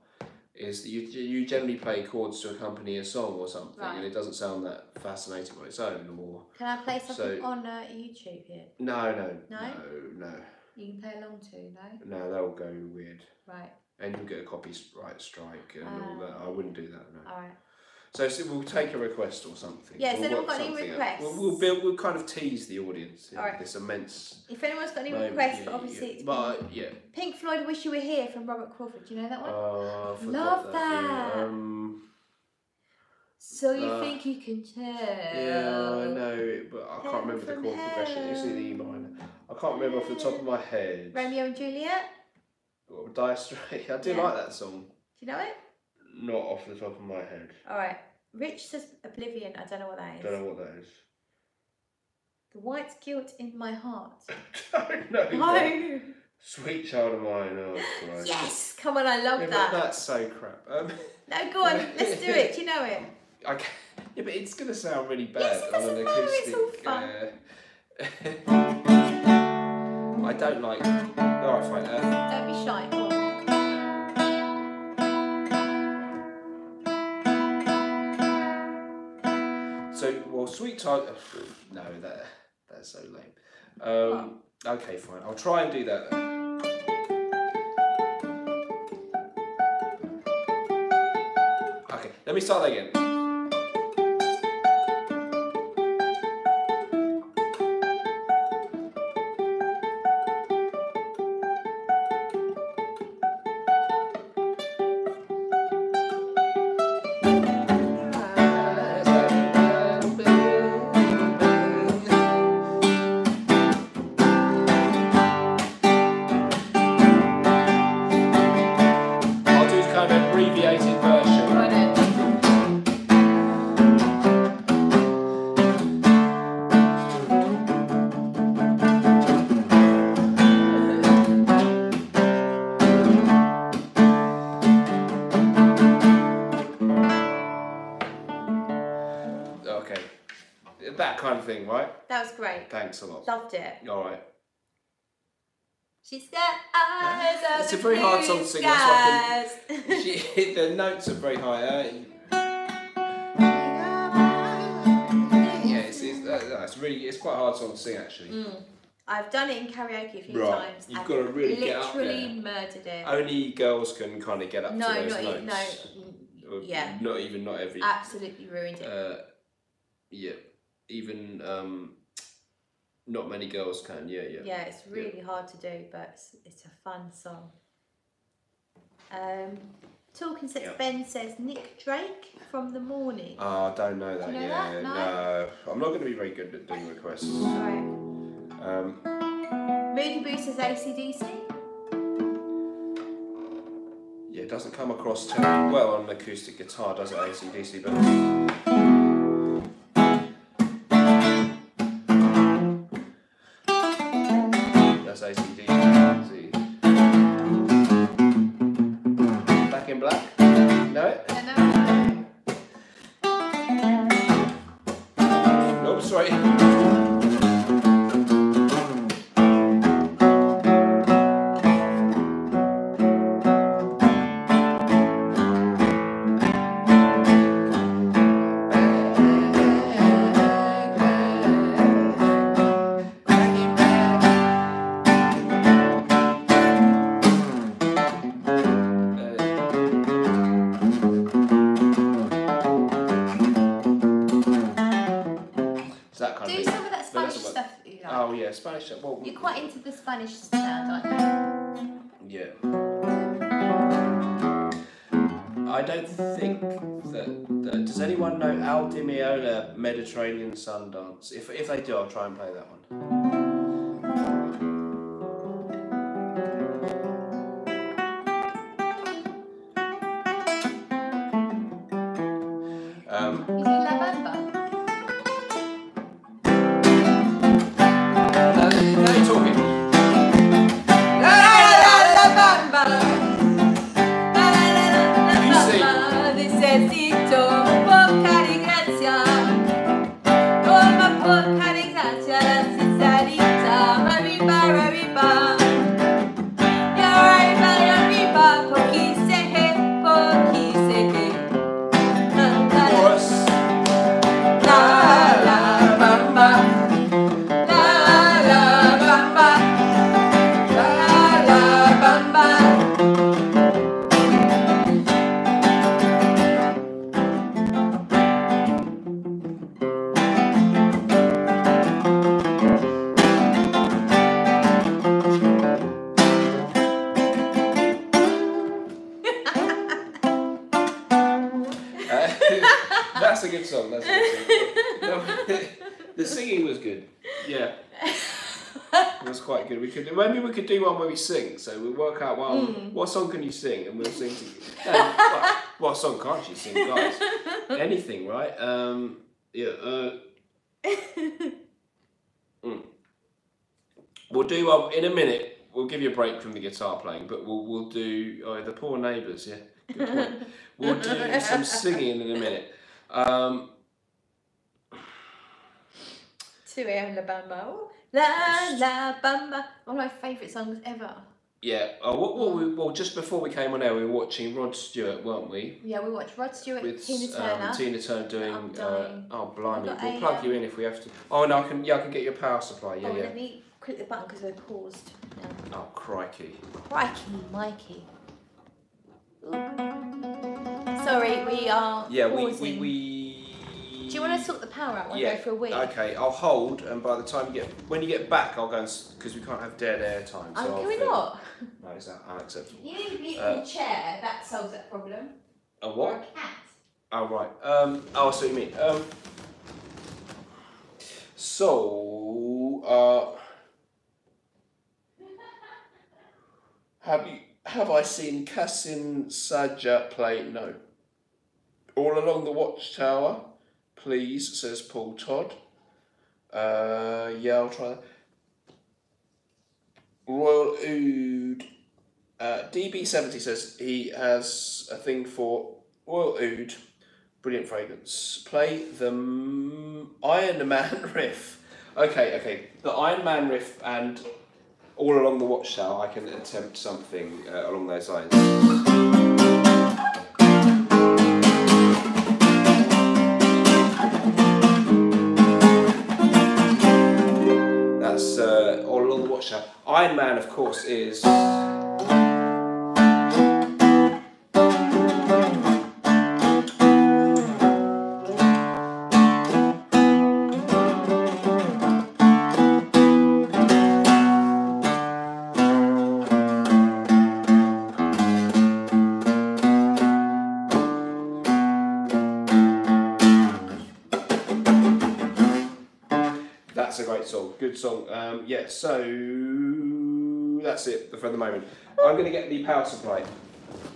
is that you, you generally play chords to accompany a song or something, and it doesn't sound that fascinating on its own. Or Can I play something So- on uh, YouTube here? no, no, No? no, no, You can play along to, no? no, that will go weird, Right. and you'll get a copyright strike and all that. Ah. I wouldn't do that. No. All right. So, so we'll take a request or something. Yeah, has We'll anyone got any requests? We'll, we'll build. We'll kind of tease the audience. in Alright. This immense. If anyone's got any requests, Yeah, obviously yeah. it's But yeah. Pink Floyd, Wish You Were Here" from Robert Crawford. Do you know that one? Uh, forgot Love yeah. that. Um, So you Uh, think you can tell? Yeah, I know, but I can't remember the chord progression. It's in the E minor. I can't remember off the top of my head. Romeo and Juliet. Dire Straits. <laughs> I do Yeah. like that song. Do you know it? Not off the top of my head. All right. Rich says Oblivion. I don't know what that is. Don't know what that is. The white guilt in my heart. <laughs> I don't know. that. No. Sweet child of mine. Oh, Christ. Yes. Come on, I love Yeah, that. that's so crap. Um, <laughs> No, go on. <laughs> Let's do it. Do you know it? I ca yeah, but it's gonna sound really bad Yes, it on an doesn't matter, acoustic. it's all uh, I don't like. All right, fine. Uh, Don't be shy. Sweet child. No, that that's so lame. Um, okay, fine. I'll try and do that. Then. Okay, let me start that again. Thanks a lot. Loved it. All right. She's got eyes It's a very hard song to sing, that's why skies. <laughs> She, the notes are very high. Uh, yeah, it's, it's, uh, it's really it's quite a hard song to sing actually. Mm. I've done it in karaoke a few Right, times. you've gotta really get up there. literally murdered it. Only girls can kind of get up no, to those not e- notes. no. Or yeah. Not even not every. Absolutely ruined it. Uh, yeah, even um, not many girls can. Yeah, yeah. yeah, it's really hard to do, but it's, it's a fun song. Um, Talking Sex Yeah. Ben says Nick Drake from the morning. Oh, I don't know that. Do you know yeah, that? No? no. I'm not going to be very good at doing requests. Right. Um, Moody Boo says ACDC. yeah, it doesn't come across terribly well on an acoustic guitar, does it, ACDC? But Yeah. I don't think that, that. Does anyone know Al Di Meola Mediterranean Sundance? If, if they do, I'll try and play that one. Work out one. Mm. What song can you sing, and we'll sing together. <laughs> No, what, what song can't you sing, guys? <laughs> Anything, right? Um, yeah. Uh, <laughs> we'll do in a minute. We'll give you a break from the guitar playing, but we'll we'll do oh, the poor neighbours. Yeah, good point. We'll do some singing in a minute. Um, 2 a.m. La Bamba. Ooh, La La Bamba. One of my favourite songs ever. Yeah. Oh, what, what we, well, just before we came on air, we were watching Rod Stewart, weren't we? Yeah, we watched Rod Stewart, With Tina Turner. Um, Tina Turner doing. I'm Uh, oh, blimey! We'll a, plug you um, in if we have to. Oh no, I can. Yeah, I can get your power supply. Yeah, oh, yeah. let me click the button because we're paused now. Oh crikey! Crikey, Mikey. Ooh. Sorry, we are Yeah, we, pausing. we we. Do you want to sort the power out? We'll Yeah. go for a week. Okay, I'll hold, and by the time you get when you get back, I'll go and because we can't have dead air time. So Oh, I'll can we film. not? No, is that unacceptable? You need to be Uh, in a chair. That solves that problem. A Or what? a cat. Oh right. Um. Oh, I see what you mean. Um. So, uh, have you have I seen Kassim Sajja play? No. All along the watchtower, please, says Paul Todd. Uh, yeah, I'll try. that. Royal Oud. Uh, DB70 says he has a thing for Royal Oud. Brilliant fragrance. Play the M- Iron Man <laughs> riff. Okay, okay. The Iron Man riff and all along the watchtower, I can attempt something uh, along those lines. Iron Man, of course, is. That's a great song. Good song. Um, yeah, so that's it for the moment. I'm going to get the power supply.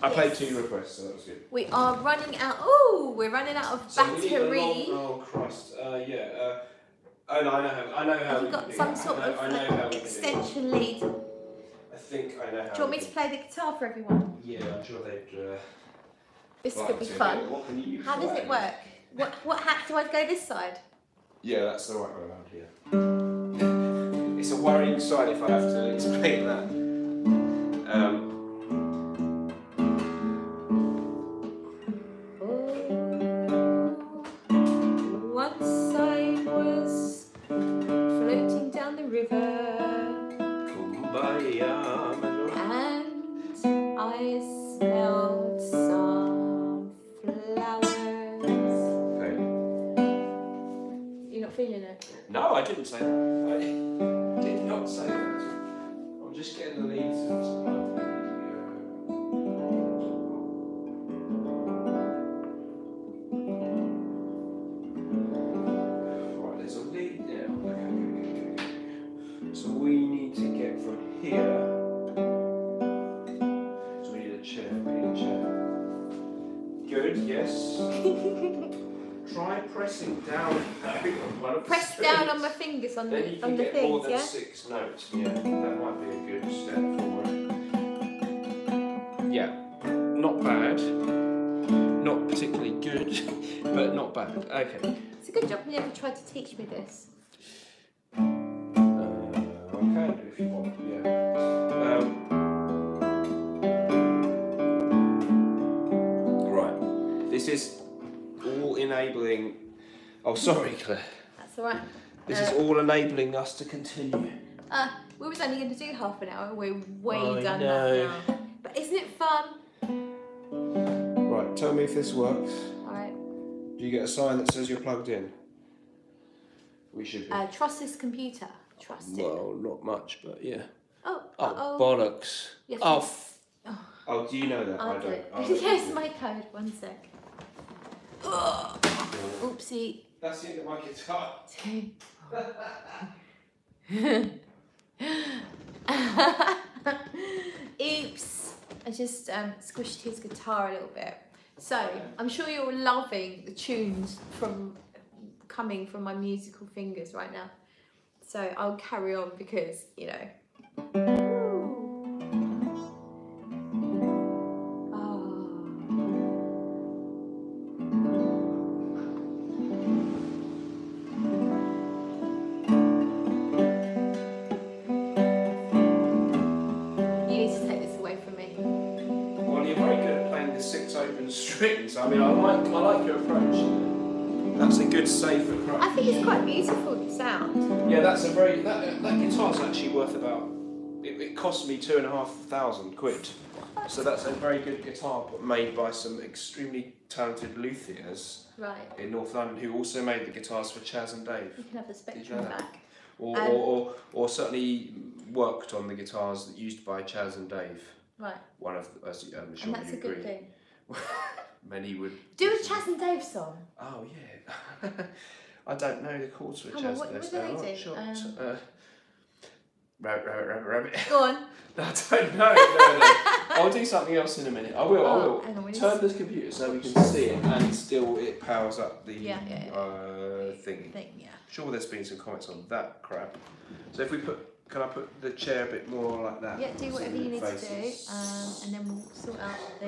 I played two requests, so that was good. We are running out. Oh, we're running out of So we need a battery. long- oh Christ! Uh, yeah. Uh, oh no, I know how. I know how. Have we got some sort know, of I know how we can extension lead? I think I know how. Do you want me to play the guitar for everyone? Yeah, I'm sure they'd. Uh, This like could be fun. What can you How does it work? What what hat do I go this side? Yeah, that's the right way around here. Worrying sight if I have to explain that. Um, once I was floating down the river and I smelled some flowers. You're not feeling it? No, I didn't say that. Be a good step forward. Yeah, not bad. Not particularly good, <laughs> but not bad. Okay. It's a good job you never tried to teach me this. Uh, I can if you want. Yeah. Um, right. This is all enabling. Oh, sorry, Claire. That's alright. This Uh, is all enabling us to continue. Uh, we was only going to do half an hour. We're way I done know. that now. But isn't it fun? Right, tell me if this works. Alright. Do you get a sign that says you're plugged in? We should be. Uh, trust this computer. Trust it. well, not much, but yeah. Oh, Oh, uh-oh. bollocks. Yes, Oh, yes. f- Oh. oh, do you know that? I I'll do don't. it. Oh, yes, my code. One sec. Ugh. Oopsie. That's the end of my guitar. <laughs> <laughs> <laughs> Oops. I just um, squished his guitar a little bit. So I'm sure you're loving the tunes from coming from my musical fingers right now. So I'll carry on because you know. Open strings. I mean, I like, I like your approach. That's a good safe approach. I think it's quite beautiful the sound. Yeah, that's a very that that guitar's actually worth about. It, it cost me two and a half thousand quid. So that's a very good guitar made by some extremely talented luthiers Right. in North London who also made the guitars for Chaz and Dave. You can have the spectrum back. Or, Um, or, or, or certainly worked on the guitars used by Chaz and Dave. Right. One of, the, as I'm sure And that's a you good agree. thing. <laughs> Many would. Do a Chaz and Dave song. Oh yeah. <laughs> I don't know the chords for Chaz what- and what Dave. do they do? Sure. Um, uh, rabbit, rabbit, rabbit, rabbit. Go on. <laughs> I don't know. No, no. I'll do something else in a minute. I will. I Oh, will. hang on, Turn this computer so we can see it, and still it powers up the Yeah, yeah, yeah. Uh, thingy. Thing, yeah. Sure, there's been some comments on that crap. So if we put, can I put the chair a bit more like that? Yeah, do whatever you need to do, um, and then we'll sort out the.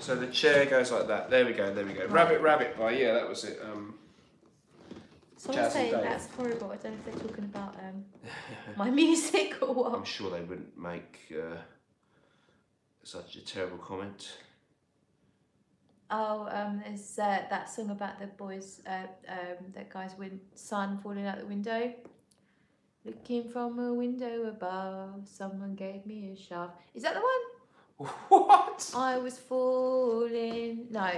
So the chair goes like that. There we go. There we go. Right. Rabbit, rabbit. By yeah, that was it. Um, Someone's Chaz saying Dave. that's horrible. I don't know if they're talking about um, <laughs> my music or what. I'm sure they wouldn't make uh, such a terrible comment. Oh, um, there's uh, that song about the boys, uh, um, that guy's win- son falling out the window. Looking from a window above, someone gave me a shove. Is that the one? What? I was falling. No.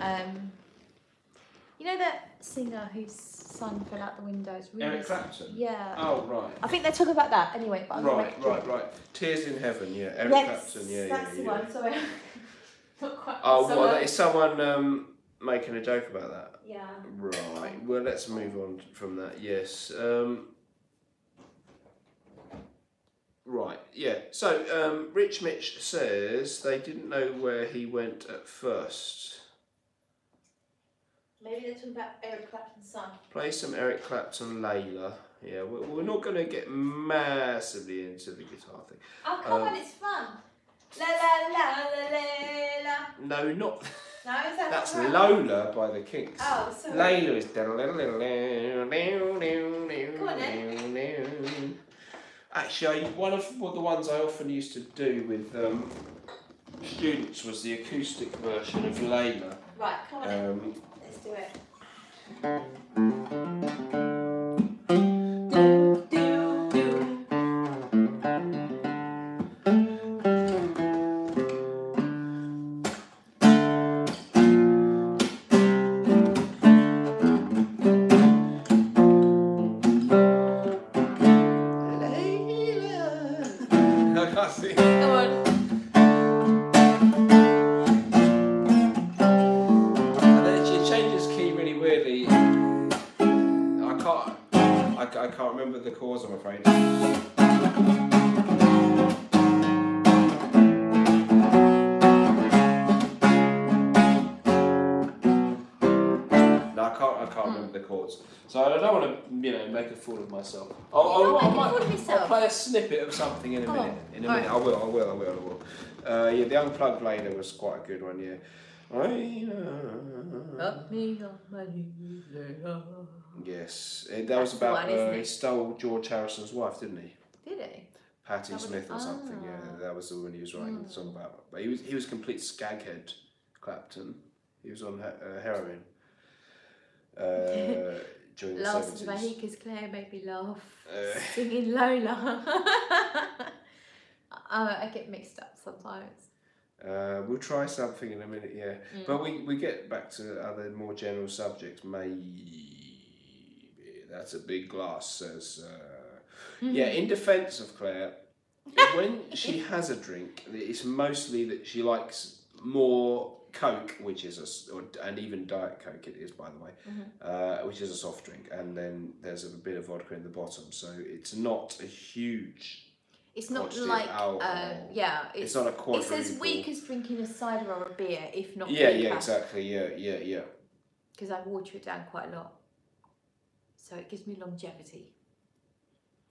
Um. You know that singer whose son fell out the window? It's really Eric Clapton. Yeah. Oh right. I think they're talking about that anyway. But I'm gonna Right, make right, right. Tears in Heaven, yeah. Eric yes, Clapton, yeah, that's yeah, the yeah. one. Sorry. <laughs> Not quite. Oh, so, well, is someone um, making a joke about that? Yeah. Right. Well, let's move on from that. Yes. Um, right. Yeah. So, um, Rich Mitch says they didn't know where he went at first. Maybe they're talking about Eric Clapton's son. Play some Eric Clapton, Layla. Yeah, we're, we're not going to get massively into the guitar thing. Oh come Um, on, it's fun. La la la la la la. No, not. <laughs> No, is that That's right? Lola by the Kinks. Oh, sorry. Layla is. on Actually, I- one of well, the ones I often used to do with um, students was the acoustic version of Layla. Right, come on. Um, Let's do it. Make a fool of myself. I'll, I'll, not I making a might- I'll play a snippet of something in a Oh, minute. In a minute, I will. I will. I will. I will. Uh, yeah, the unplugged later was quite a good one. Yeah. I know. Up me on my knees, Layla. Yes, eh, that was That's the about one, uh, he stole George Harrison's wife, didn't he? Did he? Patty That was- Smith or something. ah. Yeah, that was the one he was writing the Hmm. song about. But he was he was complete skaghead, Clapton. He was on uh, heroin. <laughs> Uh, during the Last seventies. Claire made me laugh. Uh, <laughs> Singing Lola. uh, <laughs> I get mixed up sometimes. Uh, we'll try something in a minute, yeah. Mm. But we, we get back to other more general subjects. Maybe that's a big glass. Says uh, yeah. In defence of Claire, <laughs> when she has a drink, it's mostly that she likes more Coke, which is a, or, and even Diet Coke it is by the way, uh, which is a soft drink, and then there's a bit of vodka in the bottom. So it's not a huge. It's not like, um, yeah, It's, it's, not a it's as weak as drinking a cider or a beer, if not Yeah, yeah, exactly. Yeah, yeah, yeah. Because I water it down quite a lot, so it gives me longevity.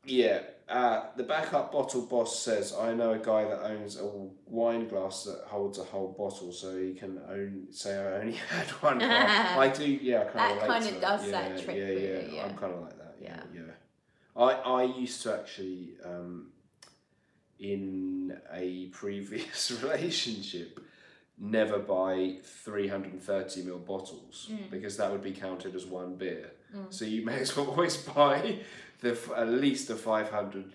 Yeah, uh, the backup bottle boss says, I know a guy that owns a wine glass that holds a whole bottle, so he can own say I only <laughs> had one glass. <laughs> I do, yeah, I kind That of relate kinda to does yeah, that trick, Yeah, really, yeah, yeah. I'm kind of like that. Yeah, Yeah. yeah. I I used to actually um, in a previous <laughs> relationship never buy 330 ml bottles Mm. because that would be counted as one beer. Mm. So you may as well always buy the f- at least a 500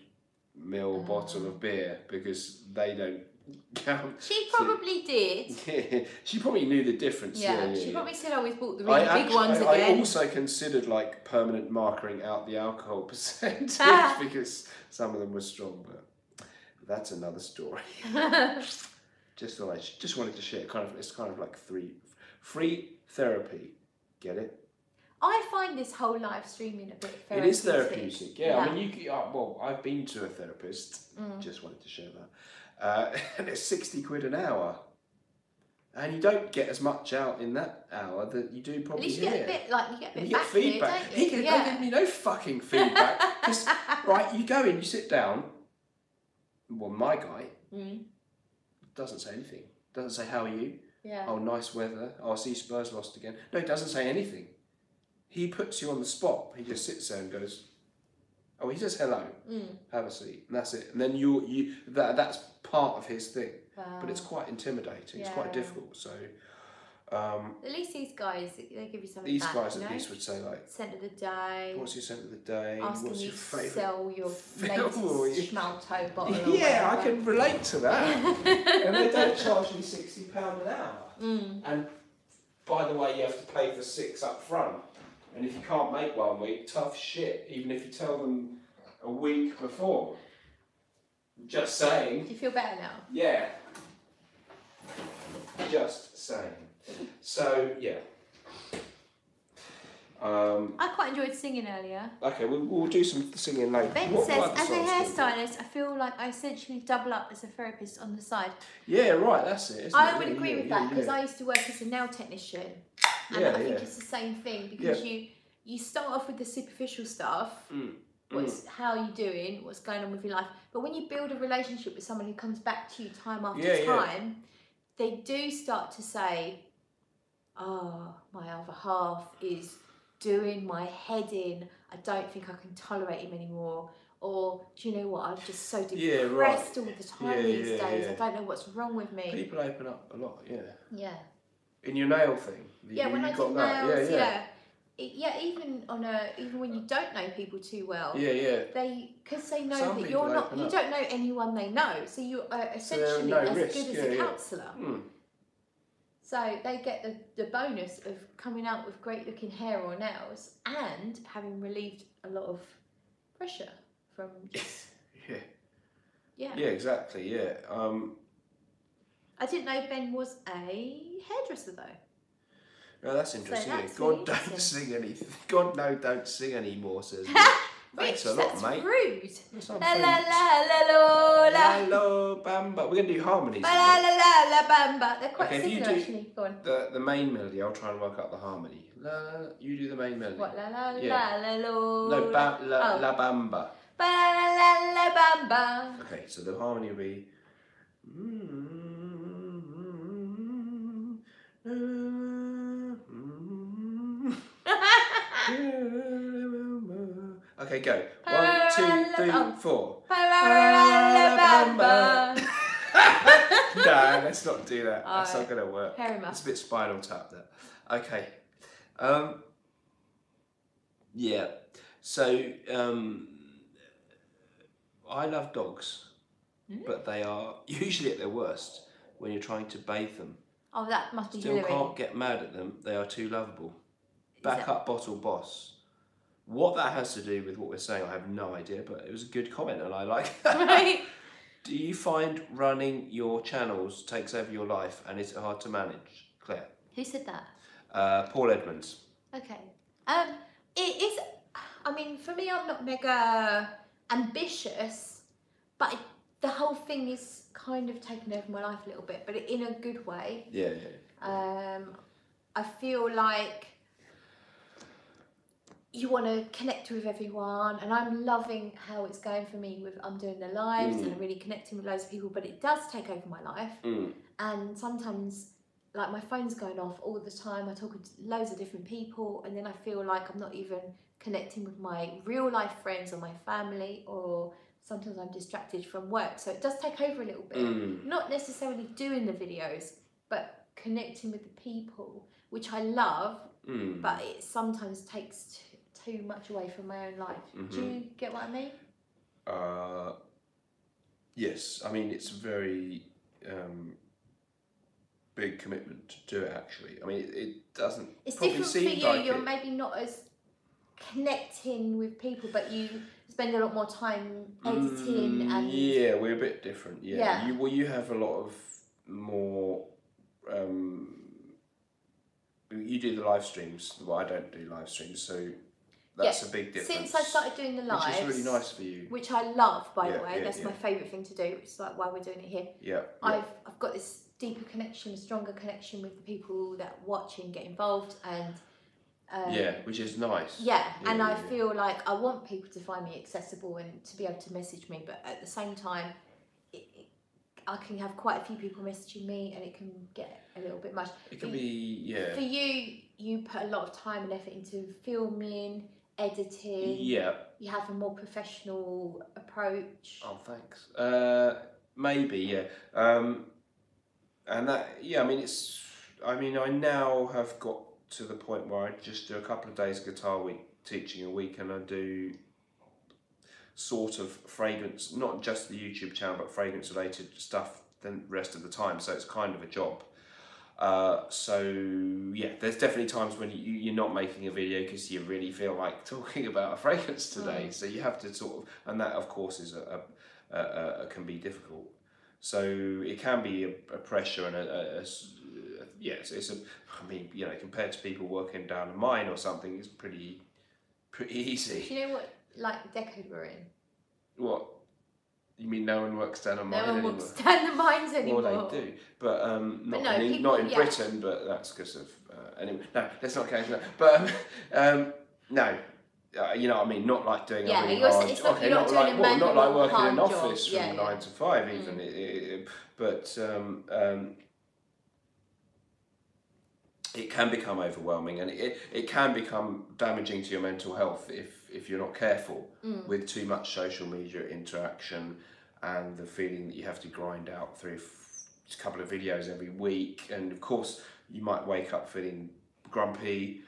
ml bottle Ah. of beer because they don't <laughs> count. She probably did. <laughs> she probably knew the difference. Yeah, Yeah, yeah, she yeah. probably said I always bought the I really big actu- ones I, again. I also considered like permanent markering out the alcohol <laughs> percentage Ah. because some of them were strong, but that's another story. Just thought I just wanted to share. Kind of, it's kind of like three free therapy. Get it? I find this whole live streaming a bit It is therapeutic. therapeutic. Yeah, I mean, you. Uh, well, I've been to a therapist. Mm. Just wanted to share that, uh, <laughs> and it's sixty quid an hour. And you don't get as much out in that hour that you do At probably least you here. get a bit like you get a bit you get here, feedback. He you? can, yeah. They give me no fucking feedback. <laughs> right, you go in, you sit down. Well, my guy Mm, doesn't say anything. Doesn't say how are you. yeah. Oh, nice weather. Oh, I see Spurs lost again. No, he doesn't say anything. He puts you on the spot. He just sits there and goes, "Oh, he says hello, Mm. have a seat," and that's it. And then you you that that's part of his thing. Wow. But it's quite intimidating. It's quite difficult. So um, At least these guys, they give you something these back, guys at know? least would say like, Scent of the day, "What's your scent of the day? asking What's you your to sell your <laughs> latest yeah. schmalto bottle <laughs> Yeah, I can relate to that. <laughs> and they don't charge me sixty pound an hour. Mm. And by the way, you have to pay for six up front. And if you can't make one week, tough shit. Even if you tell them a week before. Just Do saying. you feel better now? Yeah. Just saying. So yeah. Um, I quite enjoyed singing earlier. okay, we'll, we'll do some singing later. Ben What- says, what as a songs can we do? hairstylist, I feel like I essentially double up as a therapist on the side. Yeah, right. That's it. I it? would Yeah, agree yeah, with yeah, that because. I used to work as a nail technician, and Yeah, I think yeah. it's the same thing because you you start off with the superficial stuff. Mm, What's how are you doing? What's going on with your life? But when you build a relationship with someone who comes back to you time after Yeah, yeah. time, they do start to say, "Oh, my other half is doing my head in. I don't think I can tolerate him anymore." Or do you know what? I'm just so <laughs> Yeah, right. depressed all the time Yeah, these yeah, days. yeah. I don't know what's wrong with me. People open up a lot, yeah. Yeah. In your nail thing. Yeah, you, when you I got do that. nails, yeah, yeah. yeah. Yeah, even on a even when you don't know people too well, Yeah, yeah. they because they know Some that you're not you up. don't know anyone they know, so you are they're essentially no as risk, good as yeah, a counsellor. Hmm. So they get the, the bonus of coming out with great looking hair or nails and having relieved a lot of pressure from <laughs> just Yeah. yeah. Yeah, exactly. Yeah. Um, I didn't know Ben was a hairdresser though. oh, that's interesting. that's God really don't sing any. God no, don't sing anymore. Says. he. Thanks Rich, a lot, that's mate. rude. That's La la friends. la la lo, la. Bamba. We're gonna do harmonies. Ba la la la la bamba. They're quite Okay, similar actually. Go on. The the main melody. I'll try and work out the harmony. La, la, la, you do the main melody. What la la Yeah. la la lo. No, ba, la, Oh. la bamba. Ba la la la bamba. Okay, so the harmony will be. <laughs> Okay, go. One, two, three, four. <laughs> Nah, let's not do that. That's not going to work. Fair It's a bit spinal tap there. Okay. Um, yeah. So um, I love dogs, Mm. but they are <laughs> usually at their worst when you're trying to bathe them. Oh, that must be Still can't get mad at them. They are too lovable. Is Back that- up bottle boss. What that has to do with what we're saying, I have no idea, but it was a good comment and I like that. <laughs> Right. Do you find running your channels takes over your life and is it hard to manage? Claire. Who said that? Uh, Paul Edmonds. Okay. Um, it is. I mean, for me, I'm not mega ambitious, but it, the whole thing is kind of taken over my life a little bit, but in a good way. Yeah, yeah. Um, I feel like you want to connect with everyone, and I'm loving how it's going for me. With I'm doing the lives Mm. and I'm really connecting with loads of people, but it does take over my life, Mm. and sometimes. Like my phone's going off all the time. I talk to loads of different people, and then I feel like I'm not even connecting with my real life friends or my family, or sometimes I'm distracted from work. So it does take over a little bit Mm. not necessarily doing the videos, but connecting with the people, which I love, Mm. but it sometimes takes too much away from my own life. Do Mm-hmm. you get what I mean? Uh, yes, I mean it's a very um, big commitment to do it. Actually, I mean it, it doesn't It's different for you. like You're it. maybe not as connecting with people, but you spend a lot more time editing Mm, and yeah, we're a bit different. Yeah, Yeah. you well, you have a lot of more. Um, you do the live streams. Well, I don't do live streams, so that's a big difference. since I started doing the live, which is really nice for you. which I love, by Yeah, the way. yeah, That's my favourite thing to do. Which is like why we're doing it here. Yeah. I've I've got this deeper connection, a stronger connection with the people that watch and get involved, and um, yeah, which is nice. yeah, and I feel like I want people to find me accessible and to be able to message me, but at the same time, it, it, I can have quite a few people messaging me, and it can get a little bit much. It can be yeah, For you, you put a lot of time and effort into filming, editing. yeah. You have a more professional approach. Oh, thanks. Uh, maybe, yeah. Um, and that, yeah, I mean, it's, I mean, I now have got to the point where I just do a couple of days guitar week teaching a week, and I do sort of fragrance, not just the YouTube channel, but fragrance related stuff the rest of the time. So it's kind of a job. Uh, so yeah, there's definitely times when you, you're not making a video because you really feel like talking <laughs> about a fragrance today. So you have to sort of, and that of course is a, a, a, a can be difficult. So it can be a, pressure and a, a- a s- yeah, it's, it's a. I mean, you know, compared to people working down a mine or something, it's pretty pretty <laughs> easy. Do you know what like decade we're in? What you mean? No one works down a mine No one anymore. to stand the mines anymore. Well, they do, but um, not, no, in, people- not in yeah. Britain. But that's because of uh, anyway. No, let's not go into that. But um, <laughs> um, no, uh, you know what I mean. Not like doing Yeah, a really hard. it's not- okay, not, not doing like well, not like working in an hard job. office from Yeah, yeah. nine to five Mm. even. It, it, but um, um, it can become overwhelming, and it, it can become damaging to your mental health if if you're not careful Mm. with too much social media interaction and the feeling that you have to grind out through f- a couple of videos every week and of course you might wake up feeling grumpy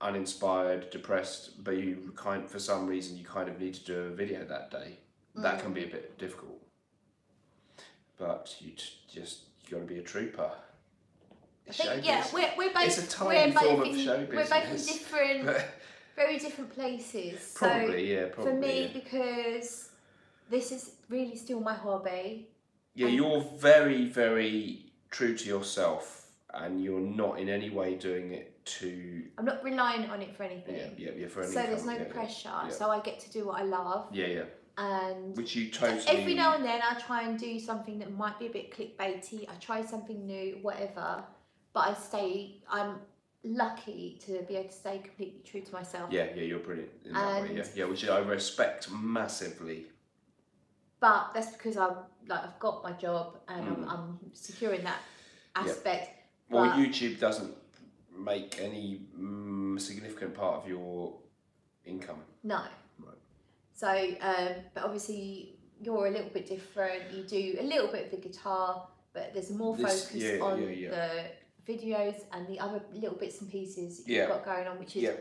uninspired depressed but you kind for some reason you kind of need to do a video that day. That can be a bit difficult. But you just you got to be a trooper. I think yeah, we're, we're both It's a tiny we're both form of in, We're both in different, <laughs> very different places. probably yeah probably for me, yeah. because this is really still my hobby. Yeah, you're very, very true to yourself, and you're not in any way doing it to I'm not relying on it for anything. yeah, yeah, yeah for any so there's no yeah, pressure. yeah. So I get to do what I love, Yeah, yeah, and which you totally. every now and then I try and do something that might be a bit clickbaity. I try something new, whatever. But I stay. I'm lucky to be able to stay completely true to myself. Yeah, yeah, you're brilliant in that way. Yeah, yeah, which I respect massively. But that's because I'm like I've got my job and Mm. I'm, I'm secure in that Yeah. aspect. Well, YouTube doesn't make any mm, significant part of your income. No. Right. So, um, but obviously you're a little bit different. You do a little bit of the guitar, but there's more This- focus yeah, on yeah, yeah. the videos and the other little bits and pieces Yeah. you've got going on, which is Yeah.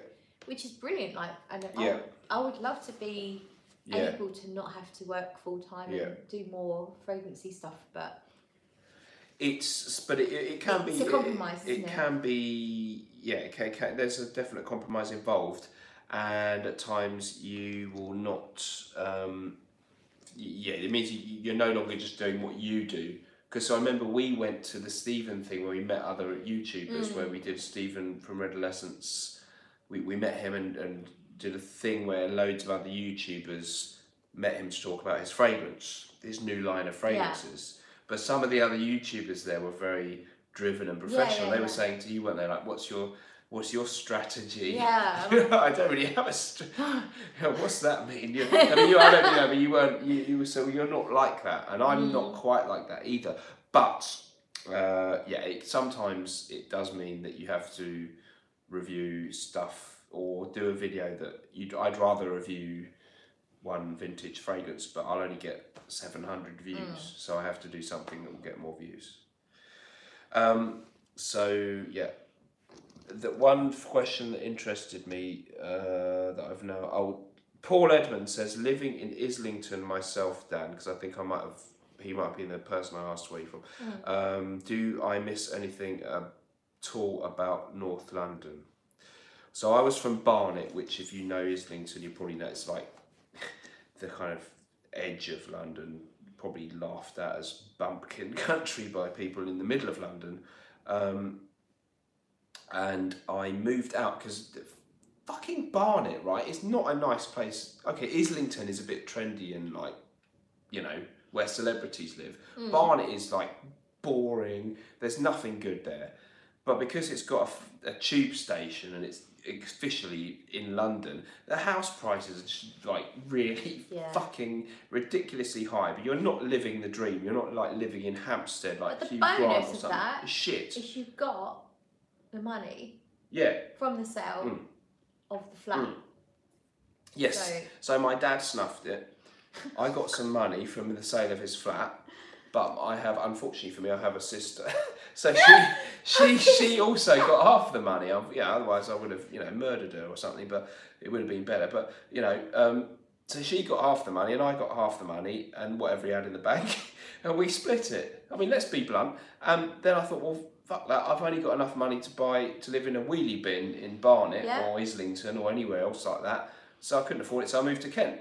which is brilliant. Like, and Yeah. I, I would love to be able to not have to work full time and do more fragrancy stuff, but it's but it, it can It's be a compromise, It, isn't it? can be yeah. It can, can, there's a definite compromise involved, and at times you will not. Um, yeah, it means you're no longer just doing what you do, because I remember we went to the Stephen thing where we met other YouTubers Mm. where we did Stephen from Redolessence. We, we met him and, and did a thing where loads of other YouTubers met him to talk about his fragrance, his new line of fragrances. But some of the other YouTubers there were very driven and professional. yeah, they were saying to you, weren't they, like, what's your what's your strategy? Yeah. <laughs> I don't really have a. St- <gasps> What's that mean? You, I mean, you, I don't know, but you weren't. You, you were so you're not like that, and I'm not Mm. quite like that either. But uh, yeah, it, sometimes it does mean that you have to review stuff or do a video that you. I'd rather review one vintage fragrance, but I'll only get seven hundred views, Mm. so I have to do something that will get more views. Um, so yeah, the one question that interested me uh, that I've now oh Paul Edmond says living in Islington myself Dan because I think I might have he might have been the person I asked where you from. Um, do I miss anything at all about North London? So I was from Barnet which if you know Islington you probably know it's like <laughs> the kind of edge of London. Probably laughed at as bumpkin <laughs> country by people in the middle of London. Um, and I moved out because fucking Barnet, right? It's not a nice place. Okay, Islington is a bit trendy and like, you know, where celebrities live. Hmm. Barnet is like boring. There's nothing good there. But because it's got a tube station and it's officially in London, the house prices are just like really <laughs> Yeah. fucking ridiculously high. But you're not living the dream. You're not like living in Hampstead like Hugh Grant or something. that shit. If you've got the money Yeah. from the sale Mm. of the flat. Mm. Yes. So- So my dad snuffed it. I got some money from the sale of his flat, but I have, unfortunately for me, I have a sister. <laughs> so she, she, <laughs> she also got half the money. I, yeah, otherwise I would have, you know, murdered her or something. But it would have been better. But you know, um, so she got half the money and I got half the money and whatever he had in the bank, <laughs> and we split it. I mean, let's be blunt. And then I thought, well. Fuck that! I've only got enough money to buy to live in a wheelie bin in Barnet Yeah. or Islington or anywhere else like that. So I couldn't afford it, so I moved to Kent,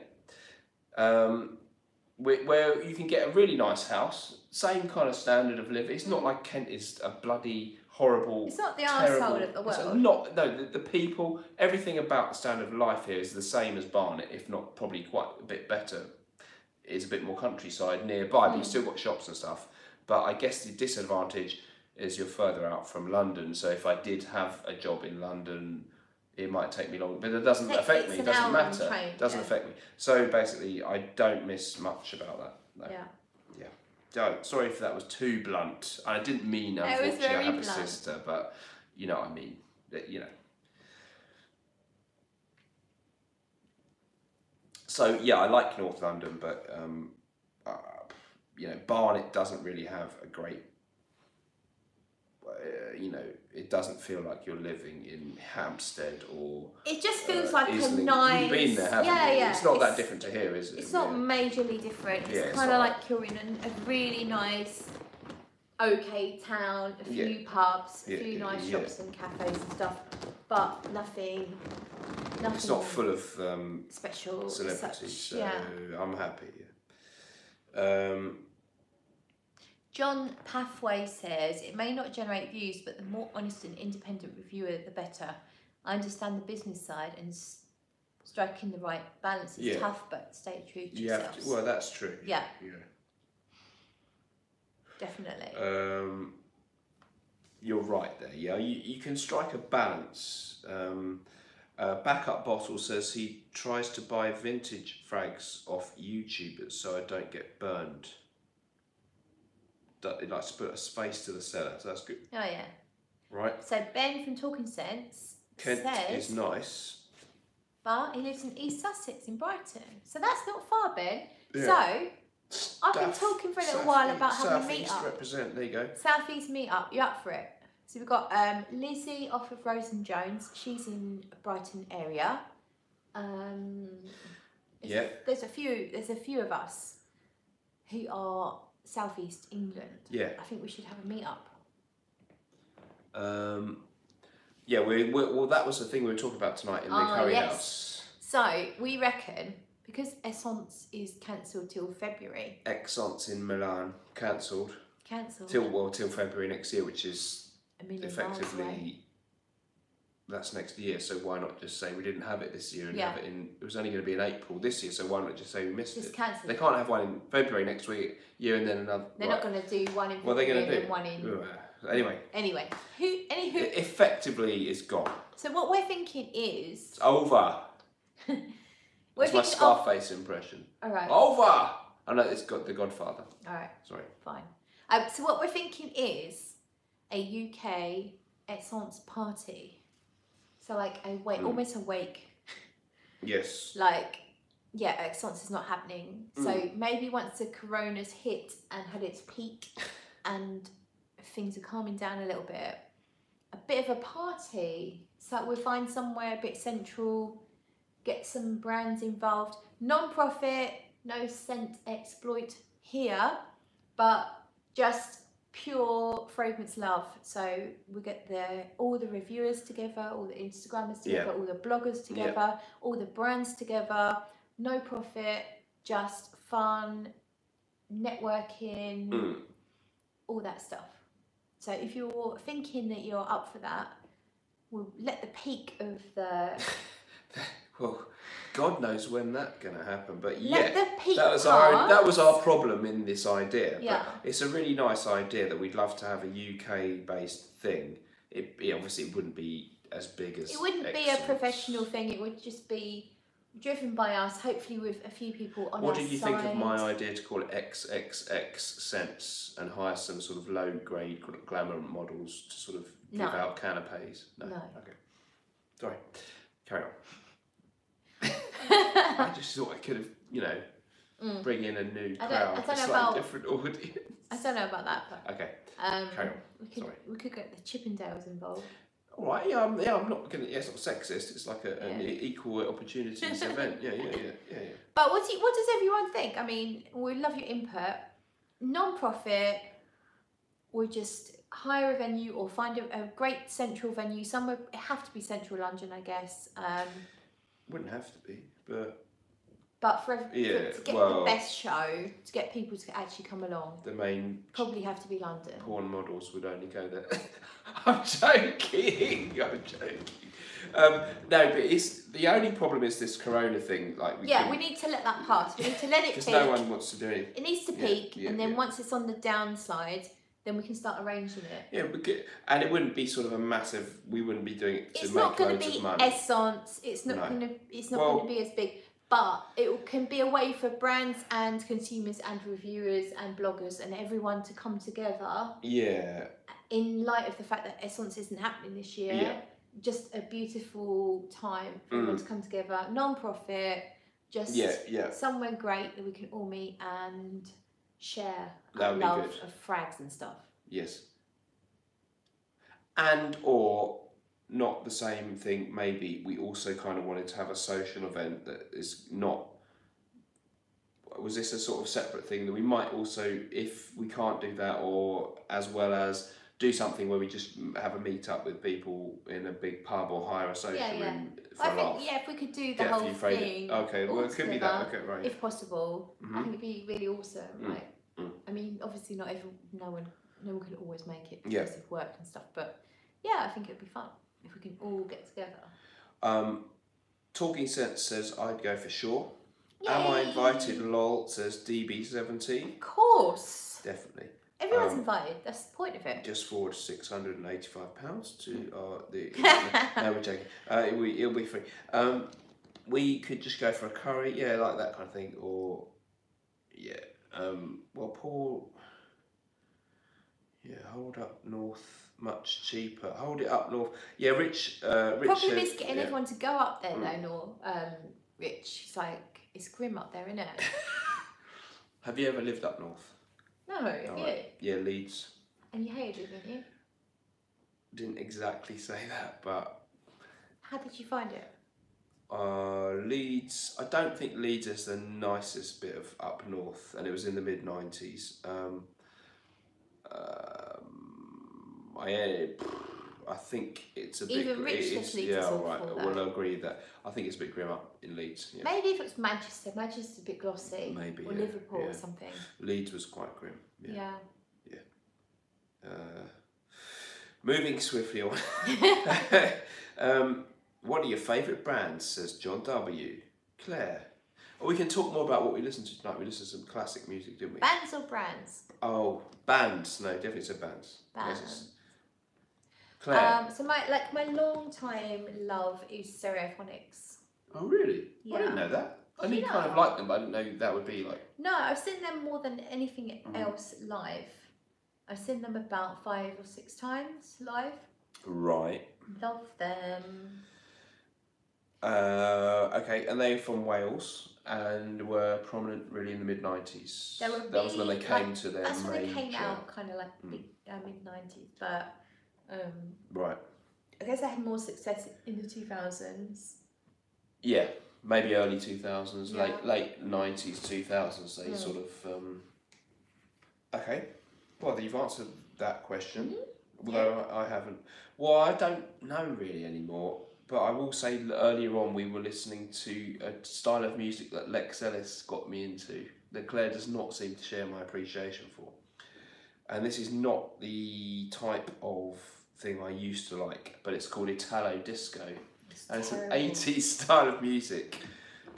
um, where, where you can get a really nice house, same kind of standard of living. It's not like Kent is a bloody horrible. It's not the terrible. arsehole of the it's world. Not no, the, the people, everything about the standard of life here is the same as Barnet, if not probably quite a bit better. It's a bit more countryside nearby, Mm. but you still got shops and stuff. But I guess the disadvantage is you're further out from London. So if I did have a job in London, it might take me longer, but it doesn't Take- affect me. It doesn't matter. train, It doesn't yeah. affect me. So basically, I don't miss much about that. No. Yeah. Oh, sorry if that was too blunt. I didn't mean It unfortunately I have a sister, but you know what I mean. You know. So yeah, I like North London, but um, uh, you know Barnet doesn't really have a great. Uh, you know, it doesn't feel like you're living in Hampstead or It just feels uh, like Islington. a nice. You've been there, haven't yeah, you? yeah. It's not that different to here, is it? It's not majorly different. It's Yeah, kind of not. like you're in an, a really nice, okay town, a few Yeah. pubs, a few nice shops and cafes and stuff, but nothing, nothing It's not full of um, special. celebrities, such. so Yeah. I'm happy. Yeah. Um, John Pathway says it may not generate views, but the more honest and independent reviewer, the better. I understand the business side and s- striking the right balance is Yeah. tough, but stay true to you yourselves. to, well, that's true. Yeah. Yeah. Definitely. Um, you're right there. Yeah, you, you can strike a balance. Um, uh, backup bottle says he tries to buy vintage frags off YouTubers so I don't get burned. It likes to put a space to the seller, so that's good, oh yeah. right? So Ben from Talking Sense Kent says, is nice. but he lives in East Sussex in Brighton, so that's not far, Ben. Yeah. So I've been talking for a little South while East- about having a South East meet-up. represent. There you go. Southeast meetup, you up for it? So we've got um, Lizzie off of Rose and Jones. She's in Brighton area. Um, Yeah. there's a few. There's a few of us who are Southeast England. Yeah. I think we should have a meet up. Um, yeah, we, we well that was the thing we were talking about tonight in the Ah, curry yes. house. So we reckon because Esxence is cancelled till February. Esxence in Milan cancelled. Cancelled. till well till February next year, which is a million miles away. effectively that's next year. So why not just say we didn't have it this year and Yeah. have it in? It was only going to be in April this year, so why not just say we missed Just it? cancel. They can't have one in February next week, year and then another. They're right. not going to do one in What are they February gonna do? one in. Anyway, Anyway, who? Anywho, it effectively is gone. so what we're thinking is It's over. <laughs> we're That's my thinking of. Scarface impression. All right. Over. I know it's got the Godfather. All right. Sorry. Fine. Um, so what we're thinking is a UK Esxence party. So like a wake, Mm. almost awake. Yes. Like, yeah, Esxence is not happening. So Mm. maybe once the corona's hit and had its peak, <laughs> and things are calming down a little bit, a bit of a party. So we'll find somewhere a bit central, get some brands involved. Non-profit, no scent exploit here, but just pure fragrance love. So we get the all the reviewers together, all the Instagrammers together, all the bloggers together, all the brands together. No profit, just fun, networking, Mm. all that stuff. So if you're thinking that you're up for that, we'll let the peak of the <laughs> Well, God knows when that's going to happen, but let yeah. That was our that was our problem in this idea. Yeah. But it's a really nice idea that we'd love to have a UK based thing. It, it obviously wouldn't be as big as It wouldn't be a professional thing. It would just be driven by us, hopefully with a few people on What did you side. think of my idea to call it XXX Sense and hire some sort of low grade gl- glamour models to sort of give out canapes? No. Okay. Sorry. Carry on. I just thought I could have, you know, Mm. bring in a new I crowd, I don't a know slightly about- different audience. I don't know about that, but Okay, um, carry on. we could Sorry. we could get the Chippendales involved. All right, yeah, I'm, yeah, I'm not gonna. Yeah, it's not sexist. It's like a, an Yeah. e- equal opportunities <laughs> event. Yeah, yeah, yeah, yeah, yeah. But what do you, what does everyone think? I mean, we love your input. Non-profit, we just hire a venue or find a, a great central venue somewhere. It have to be central London, I guess. Um, Wouldn't have to be, but but for, for Yeah, to get well- the best show, to get people to actually come along, the main probably have to be London. porn models would only go there. <laughs> I'm joking. <laughs> I'm joking. Um, no, but it's the only problem is this Corona thing. Like, we Yeah, we need to let that pass. We need to let it <laughs> because no one wants to do anything. It needs to peak, yeah, and then yeah. once it's on the downslide, then we can start arranging it. Yeah, we could, and it wouldn't be sort of a massive. We wouldn't be doing it to It's make not going to be Esxence. It's not No. going to. It's not Well- going to be as big. But it can be a way for brands and consumers and reviewers and bloggers and everyone to come together yeah, in light of the fact that Esxence isn't happening this year. Yeah. Just a beautiful time for everyone Mm. to come together. Non-profit, just yeah, yeah. somewhere great that we can all meet and share That our would be love of frags and stuff. Yes. And or not the same thing, maybe we also kind of wanted to have a social event that is not was this a sort of separate thing that we might also if we can't do that or as well as do something where we just have a meet up with people in a big pub or hire a social Yeah, yeah. room for I a laugh. think yeah, if we could do the whole thing, Okay, well it could be that. Okay, right. if possible, I Mhm. think it'd be really awesome. Mm, Like, mm. I mean, obviously not every, no one, no one can always make it Yeah. because of work and stuff. But yeah, I think it'd be fun if we can all get together. Um, Talking Sense says I'd go for sure. Am I invited? Lol says DB17. Of course, Definitely. everyone's Um, invited. That's the point of it. Just forward six hundred and eighty-five pounds to <laughs> uh, the. no, we're joking. Uh, it'll, be, it'll be free. Um, we could just go for a curry, yeah, like that kind of thing, or yeah. Um, well, Paul. Yeah, hold up north, much cheaper. Hold it up north. Yeah, Rich. Uh, Rich. Problem is getting yeah. everyone to go up there Mm. though, Nor. Um, Rich, it's like it's grim up there, isn't it? <laughs> <laughs> Have you ever lived up north? no, have right. Yeah, Leeds. And you hated it, didn't you? Didn't exactly say that, but How did you find it? Uh, Leeds. I don't think Leeds is the nicest bit of up north, and it was in the mid nineties. Um, um, I, I think it's a bit. Even gr- Rich it says Leeds yeah, all right. though. We'll agree that I think it's a bit grim up in Leeds. Yeah. Maybe if it was Manchester, Manchester's a bit glossy. Maybe, Or yeah, Liverpool yeah. or something. Leeds was quite grim. Yeah. Yeah. Uh, moving swiftly on. <laughs> um, what are your favourite brands? Says John W. Claire. Or we can talk more about what we listened to tonight. We listened to some classic music, didn't we? Bands or brands? Oh, bands. No, definitely said bands. Yes, Bands. Claire. Um, so my like my long time love is Stereophonics. oh, really? Yeah. I didn't know that. I knew you kind of know? like them, but I didn't know that would be like. No, I've seen them more than anything Mhm. else live. I've seen them about five or six times live. Right. Love them. Uh, okay, and they're from Wales and were prominent really in the mid 90s. That was when they came like, to their That's when they came out, kind of like Mm. big uh, mid nineties. But um, Right. I guess I had more success in the two thousands. Yeah, maybe early 2000s, Yeah. late late 90s, 2000s. They Mm. sort of. Um... Okay, well, you've answered that question, Mm-hmm. although I I haven't. Well, I don't know really anymore, but I will say that earlier on we were listening to a style of music that Lex Ellis got me into, that Claire does not seem to share my appreciation for. And this is not the type of thing I used to like, but it's called Italo Disco and it's an terrible. 80s style of music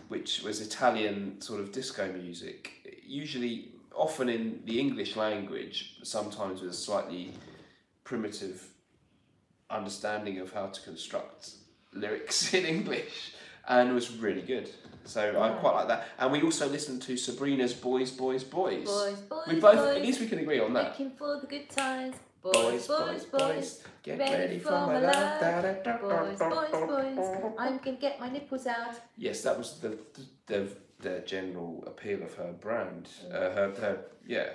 which was Italian sort of disco music usually often in the English language sometimes with a slightly primitive understanding of how to construct lyrics <laughs> in English and was really good so I quite like that and we also listened to Sabrina's Boys Boys Boys, Boys, boys, we both boys, at least we can agree on that looking for the good times. Boys, boys, boys, get ready ready for my love love. Boys, boys, boys. I'm gonna get my nipples out. Yes, that was the the, the general appeal of her brand. Uh, her, her yeah,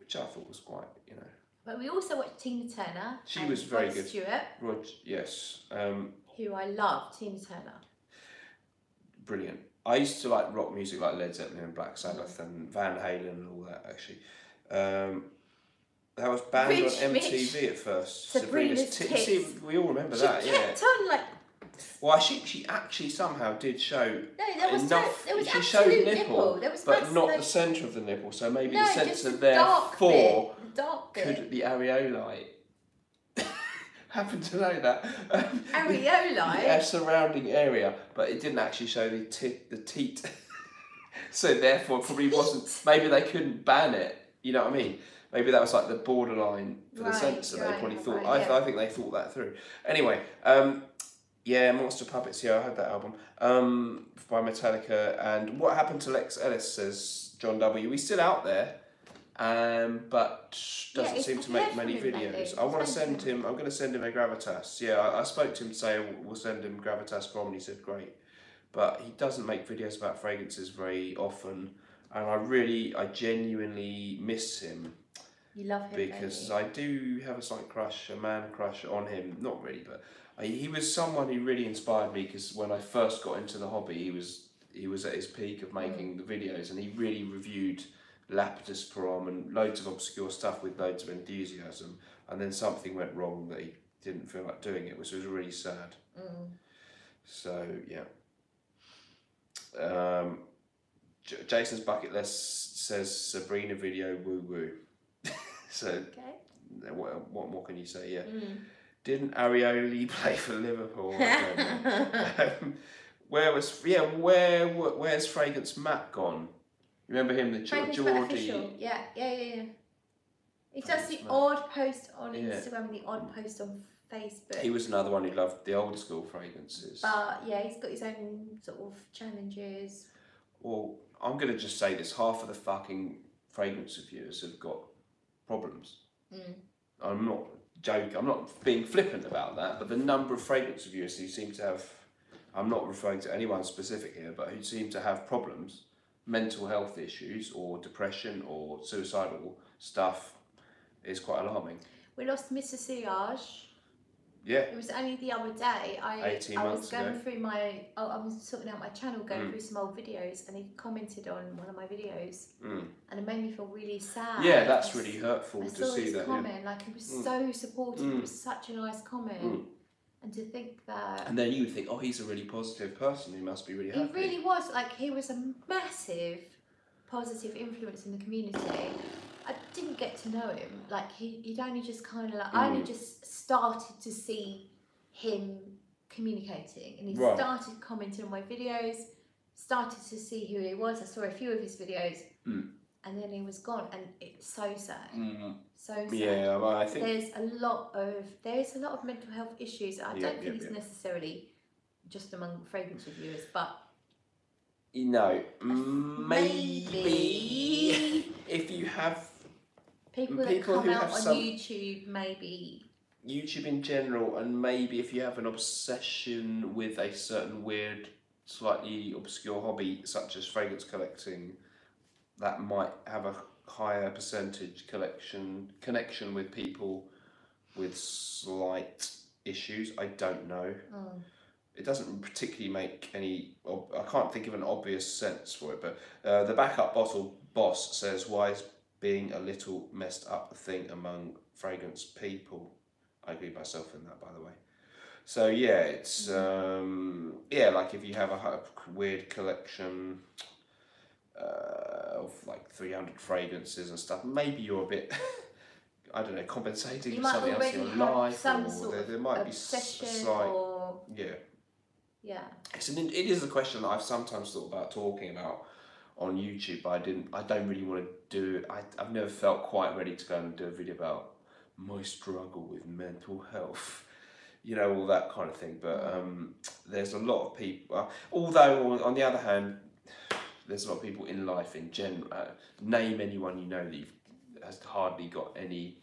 which I thought was quite you know. But we also watched Tina Turner. She was very Rod good. Stewart, Rog, yes, um, who I love. Tina Turner. brilliant. I used to like rock music like Led Zeppelin and Black Sabbath and Van Halen and all that actually. Um, that was banned Rich, on Rich. MTV at first. Sabrina's tits. see, we all remember she that, yeah. on like Well, she she actually somehow did show no, there was enough. there was she showed nipple. nipple, There was but not the centre of the nipple. So maybe no, the centre therefore. The dark bit. could the areolae happen to know that <laughs> Um, Areolae? <laughs> yeah, surrounding area, but it didn't actually show the tit the teat. <laughs> so therefore, it probably wasn't. Maybe they couldn't ban it. You know what I mean? Maybe that was like the borderline for the Right, censor. They right, probably thought. right, I, yeah. I think they thought that through. Anyway, um, yeah, Master Puppets. Yeah, I had that album um, by Metallica. And what happened to Lex Ellis? Says John W. He's still out there, um, but doesn't it's seem to make many from him lately. videos. I want to send him. I'm going to send him a Gravitas. Yeah, I, I spoke to him to say we'll send him Gravitas from, and he said great. But he doesn't make videos about fragrances very often, and I really, I genuinely miss him You love him because I do have a slight crush, a man crush on him. Not really, but I, he was someone who really inspired me because when I first got into the hobby, he was he was at his peak of making the videos, and he really reviewed Lapidus Pour Homme and loads of obscure stuff with loads of enthusiasm. And then something went wrong that he didn't feel like doing it, which was really sad. Mm. So yeah. Um, J- Jason's bucket list says Sabrina video woo woo. <laughs> so Okay. what, what more can you say? Yeah. Mm. Didn't Arioli <laughs> play for Liverpool? I don't know. <laughs> um, where was yeah? Where where's Fragrance Matt gone? Remember him, the Geordie? official. Yeah, yeah, yeah, yeah. He does the odd post on Yeah. Instagram and the odd post on Facebook. He was another one who loved the old school fragrances. But yeah, he's got his own sort of challenges. Well, I'm going to just say this: half of the fucking fragrance reviewers have got problems. Mm. I'm not joking. I'm not being flippant about that, but the number of fragrance reviewers who seem to have, I'm not referring to anyone specific here, but who seem to have problems, mental health issues, or depression, or suicidal stuff, is quite alarming. We lost Mr. Sillage. Yeah. It was only the other day. I 18 I was going ago. through my. I I was sorting out my channel, going Mm. through some old videos, and he commented on one of my videos, Mm. and it made me feel really sad. Yeah, that's I really hurtful I to saw see his that. yeah. comment, like he was Mm. so supportive. Mm. It was such a nice comment, Mm. And to think that And then you would think, oh, he's a really positive person. He must be really he really was like he was a massive positive influence in the community, I didn't get to know him. Like he, he'd only just kind of like I only Mm. just started to see him communicating, and he Right. started commenting on my videos. Started to see who he was. I saw a few of his videos, Mm. And then he was gone, and it's so sad. Mm, So sad. yeah, well, I think There's a lot of there is a lot of mental health issues. I Yeah, don't yeah, think it's yeah. necessarily just among fragrance reviewers, but you know maybe, Maybe. if you have people that People come who out have on YouTube maybe YouTube in general, and maybe if you have an obsession with a certain weird, slightly obscure hobby, such as fragrance collecting, that might have a higher percentage collection connection with people with slight issues. I don't know. mm, It doesn't particularly make any. I can't think of an obvious sense for it, but uh, the backup bottle boss says, "Why is being a little messed up a thing among fragrance people?" I agree myself in that, by the way. So yeah, it's um, yeah, like if you have a ho- weird collection uh, of like three hundred fragrances and stuff, maybe you're a bit. <laughs> I don't know, compensating you for something else in your life, some or there, there might be s- a obsession slight, or yeah. yeah It's an, it is a question that I've sometimes thought about talking about on YouTube, but I didn't. I don't really want to do it. I, I've never felt quite ready to go and do a video about my struggle with mental health, you know, all that kind of thing. But um, there's a lot of people. Uh, although on the other hand, there's a lot of people in life in general. Uh, name anyone you know that you've, has hardly got any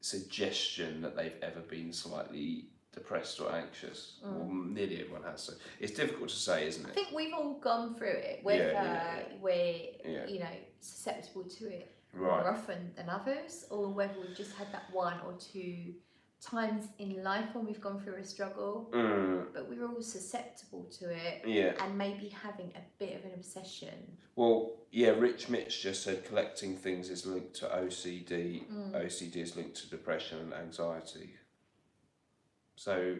suggestion that they've ever been slightly depressed or anxious. Well, nearly everyone has. So it's difficult to say, isn't it? I think we've all gone through it whether yeah, we're Yeah. you know susceptible to it more often than others or whether we've just had that one or two times in life when we've gone through a struggle Mm, but we're all susceptible to it yeah. and maybe having a bit of an obsession Well, yeah. Rich Mitch just said collecting things is linked to OCD. Mm. OCD is linked to depression and anxiety. So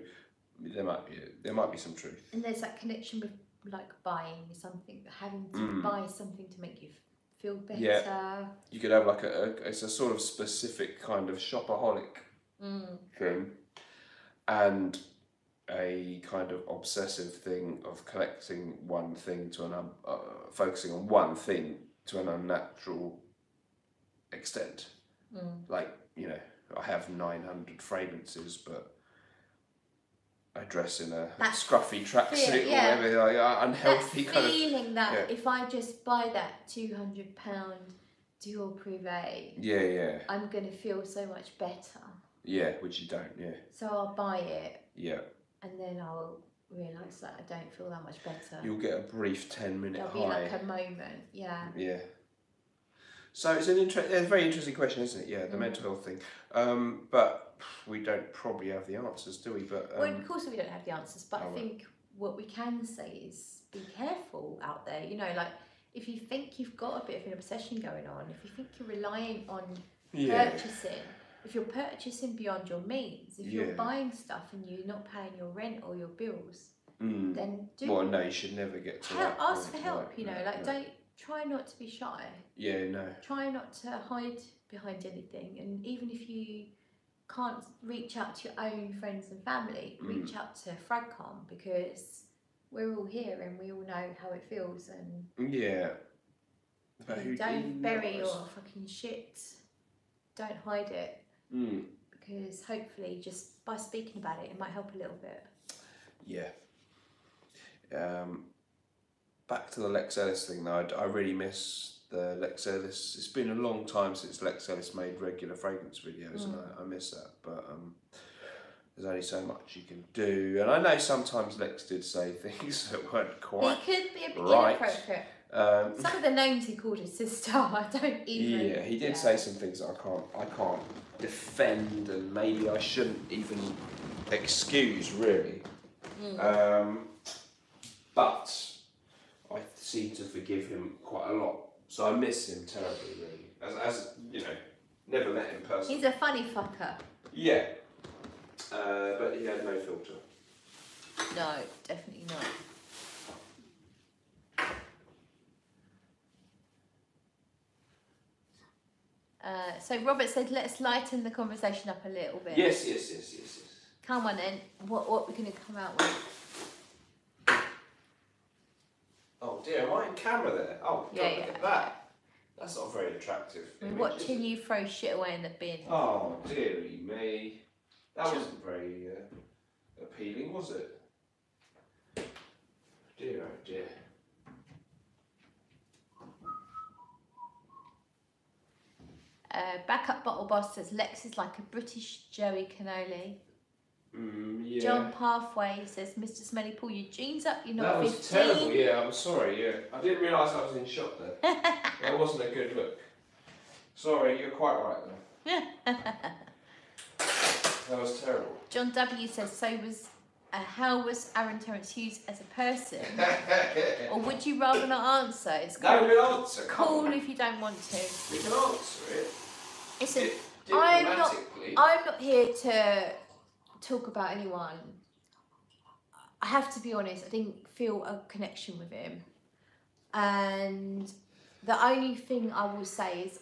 there might be there might be some truth. and there's that connection with like buying something having to Mm. buy something to make you feel better Yeah. You could have like a, a it's a sort of specific kind of shopaholic Mm. thing and a kind of obsessive thing of collecting one thing to an un, uh, focusing on one thing to an unnatural extent Mm. like you know i have 900 fragrances but i dress in a That scruffy tracksuit yeah. or whatever like uh, unhealthy that kind of feeling that yeah. if I just buy that two hundred pound Dior Privé, yeah yeah I'm gonna feel so much better. Yeah which you don't yeah So I'll buy it, yeah and then I'll realise that I don't feel that much better. you'll get a brief 10 minute There'll high be like a moment, yeah. Yeah. So it's an inter- it's a very interesting question, isn't it? Yeah, the Mm. mental health thing. Um, but we don't probably have the answers, do we? But well, um, of course we don't have the answers, but oh, I well. think what we can say is be careful out there. You know, like if you think you've got a bit of an obsession going on, if you think you're relying on yeah, purchasing, if you're purchasing beyond your means, if you're Yeah. buying stuff and you're not paying your rent or your bills, mm. then do well, no, you should never get to help, that ask for point, help. You know, no, like no. don't try not to be shy. Yeah, no. Try not to hide behind anything, and even if you can't reach out to your own friends and family, Mm. reach out to Fragcom because we're all here and we all know how it feels and Yeah. But who don't bury knows? your fucking shit. Don't hide it Mm. because hopefully just by speaking about it, it might help a little bit. Yeah. Um, back to the Lex Ellis thing though, I, I really miss the Lex Ellis. It's been a long time since Lex Ellis made regular fragrance videos, and I, I miss that. But um, there's only so much you can do, and I know sometimes Lex did say <laughs> things that weren't quite. He could be a bit right. inappropriate. Um, Some of the names he called his sister, <laughs> I don't even. yeah, he did yeah. say some things that I can't, I can't defend, and maybe I shouldn't even excuse really. Mm. Um, but I seem to forgive him quite a lot, so I miss him terribly, really. As, as you know, never met him personally. He's a funny fucker. Yeah, uh, but he had no filter. No, definitely not. Uh, so Robert said, let's lighten the conversation up a little bit. Yes, yes, yes, yes, yes. Come on then. What what we're going to come out with? Oh dear, am I in camera there? Oh, Yeah, God, yeah, look at that. That's not very attractive. We're image, watching you throw shit away in the bin. Oh dearie me. That wasn't very uh, appealing, was it? Dear oh dear. Uh, backup bottle boss says Lex is like a British Joey Cannoli. Mm, yeah. John Pathway says, Mr. Smelly, pull your jeans up. You're that was 15. terrible, yeah, I'm sorry, yeah. I didn't realise I was in shock there. <laughs> that wasn't a good look. Sorry, you're quite right there. <laughs> That was terrible. John W says, so was uh, how was Aaron Terence Hughes as a person? <laughs> or would you rather not answer? It's no, cool, good answer. Cool on. if you don't want to. We can answer it. Listen, I'm not- I'm not here to talk about anyone. I have to be honest, I didn't feel a connection with him. And the only thing I will say is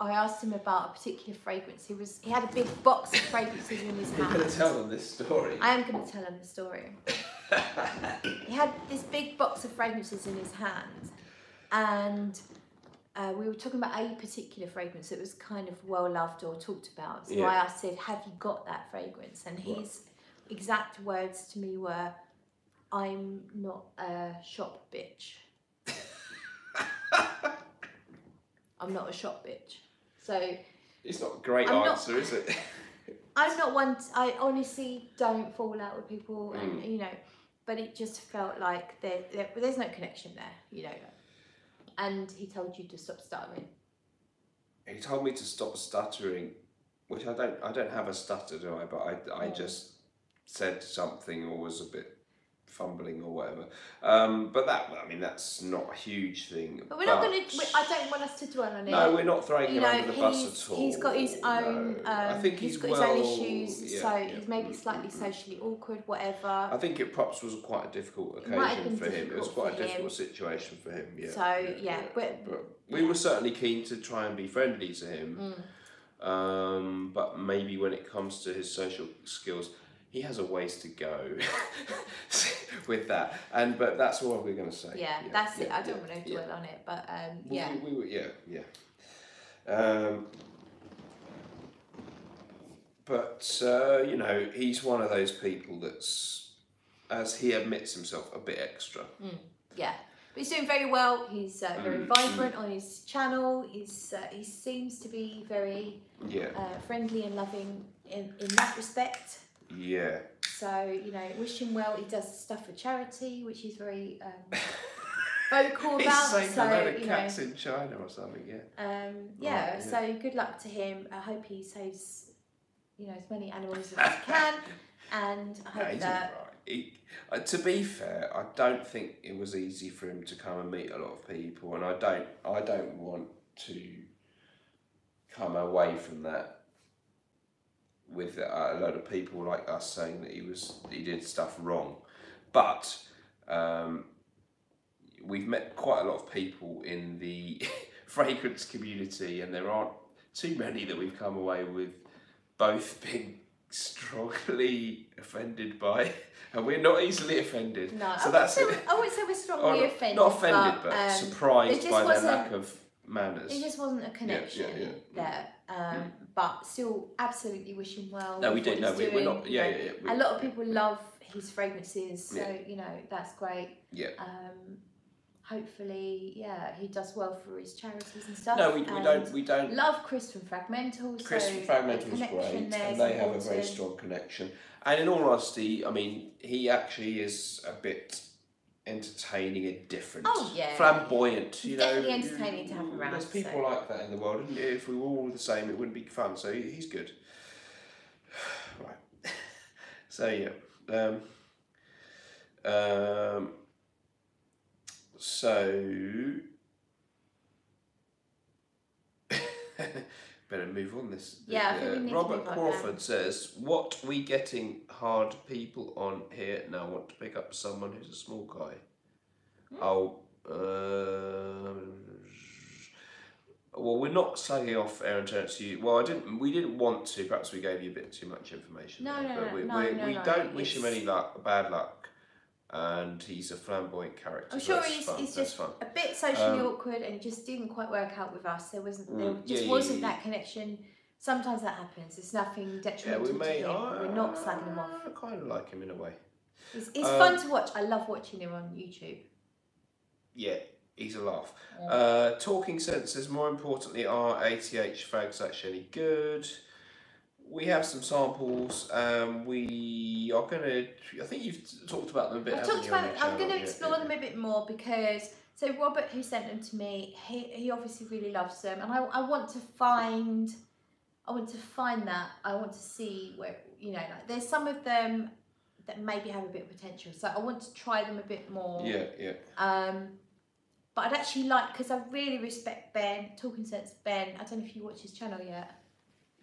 I asked him about a particular fragrance. He was he had a big box of fragrances in his <laughs> You're going to hand. tell them this story. I am going to tell him the story. <laughs> He had this big box of fragrances in his hand, and uh, we were talking about a particular fragrance that was kind of well loved or talked about. So Yeah. I asked, said, "Have you got that fragrance?" And Right. his exact words to me were, "I'm not a shop bitch. <laughs> I'm not a shop bitch." So It's not a great I'm not- answer, is it? <laughs> I'm not one. t- I honestly don't fall out with people, Mm. and you know, but it just felt like there, there, there's no connection there, you know. And he told you to stop stuttering. he told me to stop stuttering, which I don't. I don't have a stutter, do I? But I, I Mm. just said something or was a bit fumbling or whatever. Um, but that, I mean, that's not a huge thing. But we're not going to. I don't want us to dwell on it. No, we're not throwing you him know, under the bus he's, at all. he's got his own. No. Um, I think he's, got well, his own issues, yeah, so yeah. he's maybe slightly socially awkward, whatever. I think it perhaps was quite a difficult It might have occasion for him. It was quite a for him. difficult situation for him. Yeah. so yeah, but But we were certainly keen to try and be friendly to him. Mm. Um, but maybe when it comes to his social skills, he has a ways to go <laughs> with that. And but that's all we're going to say. yeah, that's it. yeah, I don't yeah, want to yeah. dwell on it, but um, We- yeah. We, we, yeah, yeah. Um, but uh, you know, he's one of those people that's, as he admits himself, a bit extra. Yeah, but he's doing very well. He's uh, very Mm, vibrant on his channel. He's uh, he seems to be very Yeah, uh, friendly and loving in, in that respect. Yeah. So you know, wish him well. He does stuff for charity, which he's very um, vocal <laughs> He's about. saved So a load of you know, cats in China or something. Yeah. um, yeah, Right, yeah. So good luck to him. I hope he saves you know as many animals as he can, <laughs> and I hope he's that. He, uh, to be fair, I don't think it was easy for him to come and meet a lot of people, and I don't, I don't want to come away from that with uh, a lot of people like us saying that he was he did stuff wrong, but um, we've met quite a lot of people in the <laughs> fragrance community, and there aren't too many that we've come away with both <laughs> being strongly offended by, <laughs> and we're not easily offended. no. So I, that's wouldn't say. I wouldn't say we're Oh, strongly not, offended. not offended, but, um, surprised by their lack of manners. There just wasn't a connection yeah. there. Um, But still, absolutely wish him well. no, we do. No, we, we're not. Yeah, yeah, yeah. A lot of people love his fragrances, so Yeah. you know that's great. Yeah. Um, hopefully, yeah, he does well for his charities and stuff. No, we, we don't. We don't. Love Chris from Fragmental. Chris so from Fragmental connection great, and is they have a very strong connection. And in all honesty, I mean, he actually is a bit entertaining and different. Oh, yeah. Flamboyant, you He's know. definitely entertaining to have around, There's people so. like that in the world, and if we were all the same, it wouldn't be fun. So he's good. <sighs> right. <laughs> so yeah. Um, um, so <laughs> <laughs> better move on this. Yeah, I think we need to Robert Crawford says, "What we getting hard people on here now? Want to pick up someone who's a small guy? Hmm. Oh, uh, Well, we're not slagging off Aaron Terence. You well, I didn't. We didn't want to. Perhaps we gave you a bit too much information. No, there, no, but no, we, no, we, no, we no, don't wish him any luck, bad luck, and he's a flamboyant character. I'm sure he's, fun. he's that's just fun. a bit socially Um, awkward and just didn't quite work out with us. There wasn't, there Mm, just yeah, yeah, wasn't yeah, that connection. Sometimes that happens. It's nothing Yeah, detrimental we may. to him. We're not slagging him off. I kind of like him in a way. It's, it's Um, fun to watch. I love watching him on YouTube. Yeah, he's a laugh. Yeah. Uh, talking senses, more importantly, are ATH frags actually any good? We have some samples. Um, we are going to. I think you've talked about them a bit. I've talked about. Them, I'm going to explore yeah. them a bit more because so Robert, who sent them to me, he, he obviously really loves them, and I, I want to find, I want to find that. I want to see where you know, like there's some of them that maybe have a bit of potential. So I want to try them a bit more. Yeah, yeah. Um, but I'd actually like because I really respect Ben, Talking Sense Ben. I don't know if you watch his channel yet.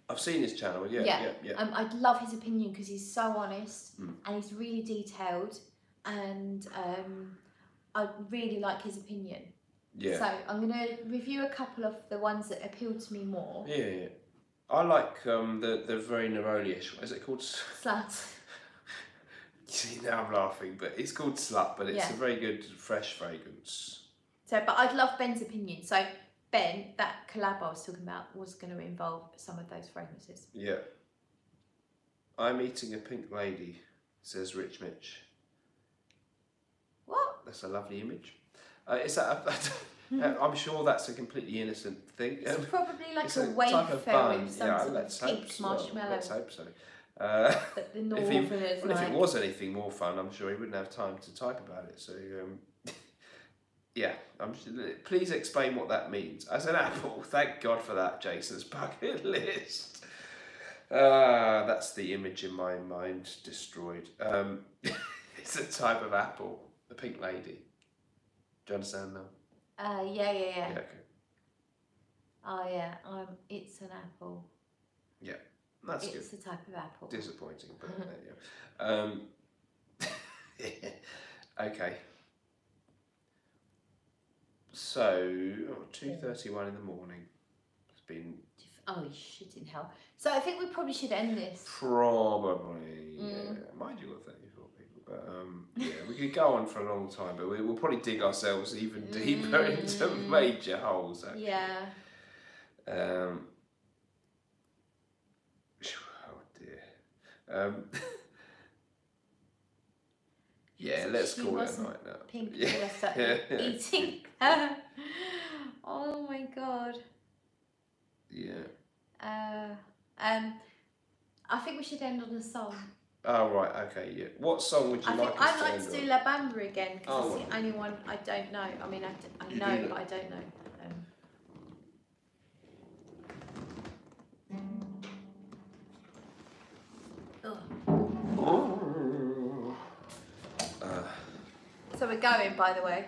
I've seen his channel. Yeah, Yeah. yeah, yeah. Um, I'd love his opinion because he's so honest Mm. and he's really detailed, and um, I really like his opinion. Yeah, So I'm gonna review a couple of the ones that appeal to me more. yeah, yeah. I like um, the the very Neroli-ish. What is it called? Slut. <laughs> See now I'm laughing, but it's called Slut, but it's Yeah. a very good fresh fragrance. So, but I'd love Ben's opinion. So Ben, that collab I was talking about was going to involve some of those fragrances. Yeah. I'm eating a pink lady, says Rich Mitch. What? That's a lovely image. Uh, is that? A, <laughs> I'm sure that's a completely innocent thing. It's Um, probably like it's a, type wafer of bun. with some yeah, sort of pink so. marshmallow Let's hope so. Uh, the <laughs> If he- well, if it was anything more fun, I'm sure he wouldn't have time to type about it. So, um, yeah, I'm, please explain what that means. As an apple, <laughs> thank God for that, Jason's bucket <laughs> list. Ah, that's the image in my mind destroyed. Um, <laughs> it's a type of apple, the pink lady. Do you understand now? Uh, yeah, yeah, yeah. Yeah, okay. Oh yeah, um, it's an apple. Yeah, that's good. it's a type of apple. Disappointing, but uh, yeah. Um, okay. So, oh, 2.31 in the morning. It's been Oh, shit in hell. So I think we probably should end this. probably, yeah, Mm. mind you, got 34 people, but um, yeah, we could go on for a long time, but we, we'll probably dig ourselves even deeper into Mm. major holes. Actually. Yeah. Um, <sighs> oh dear. Um, <laughs> yeah, So let's call it a night now. Pink Yeah. <laughs> yeah. eating. <laughs> oh my god. Yeah. Uh, um, I think we should end on a song. Oh right. Okay. Yeah. What song would you I like think I'd like to do? La Bamba again because Oh, it's the only one I don't know. I mean, I, d- I You do know, know. but I don't know. So we're going, by the way.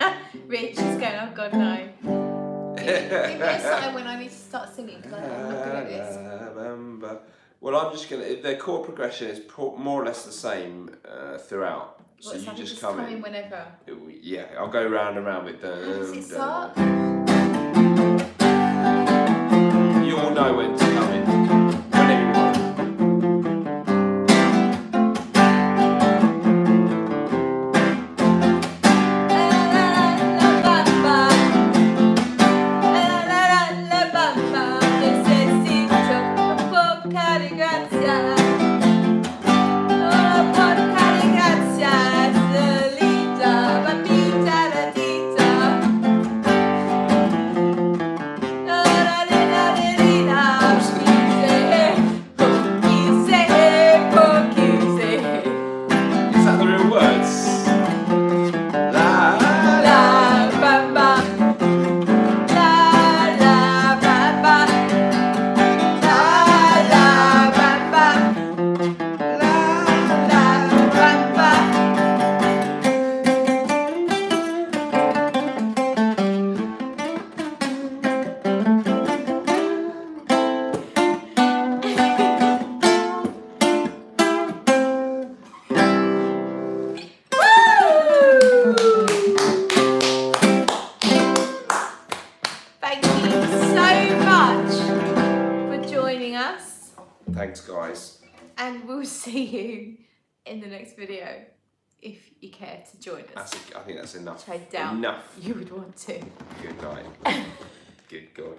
<laughs> Rich is going, oh god, no. Give me a sign when I need to start singing because I'm not good at this. <laughs> Well, I'm just gonna. Their chord progression is more or less the same uh, throughout. So What, you so can just come come in. in whenever. It- yeah, I'll go round and round with the. How does it start? All know when to come in. To join us. That's a, I think that's enough. Which I doubt Enough. you would want to. Good night. <laughs> Good God.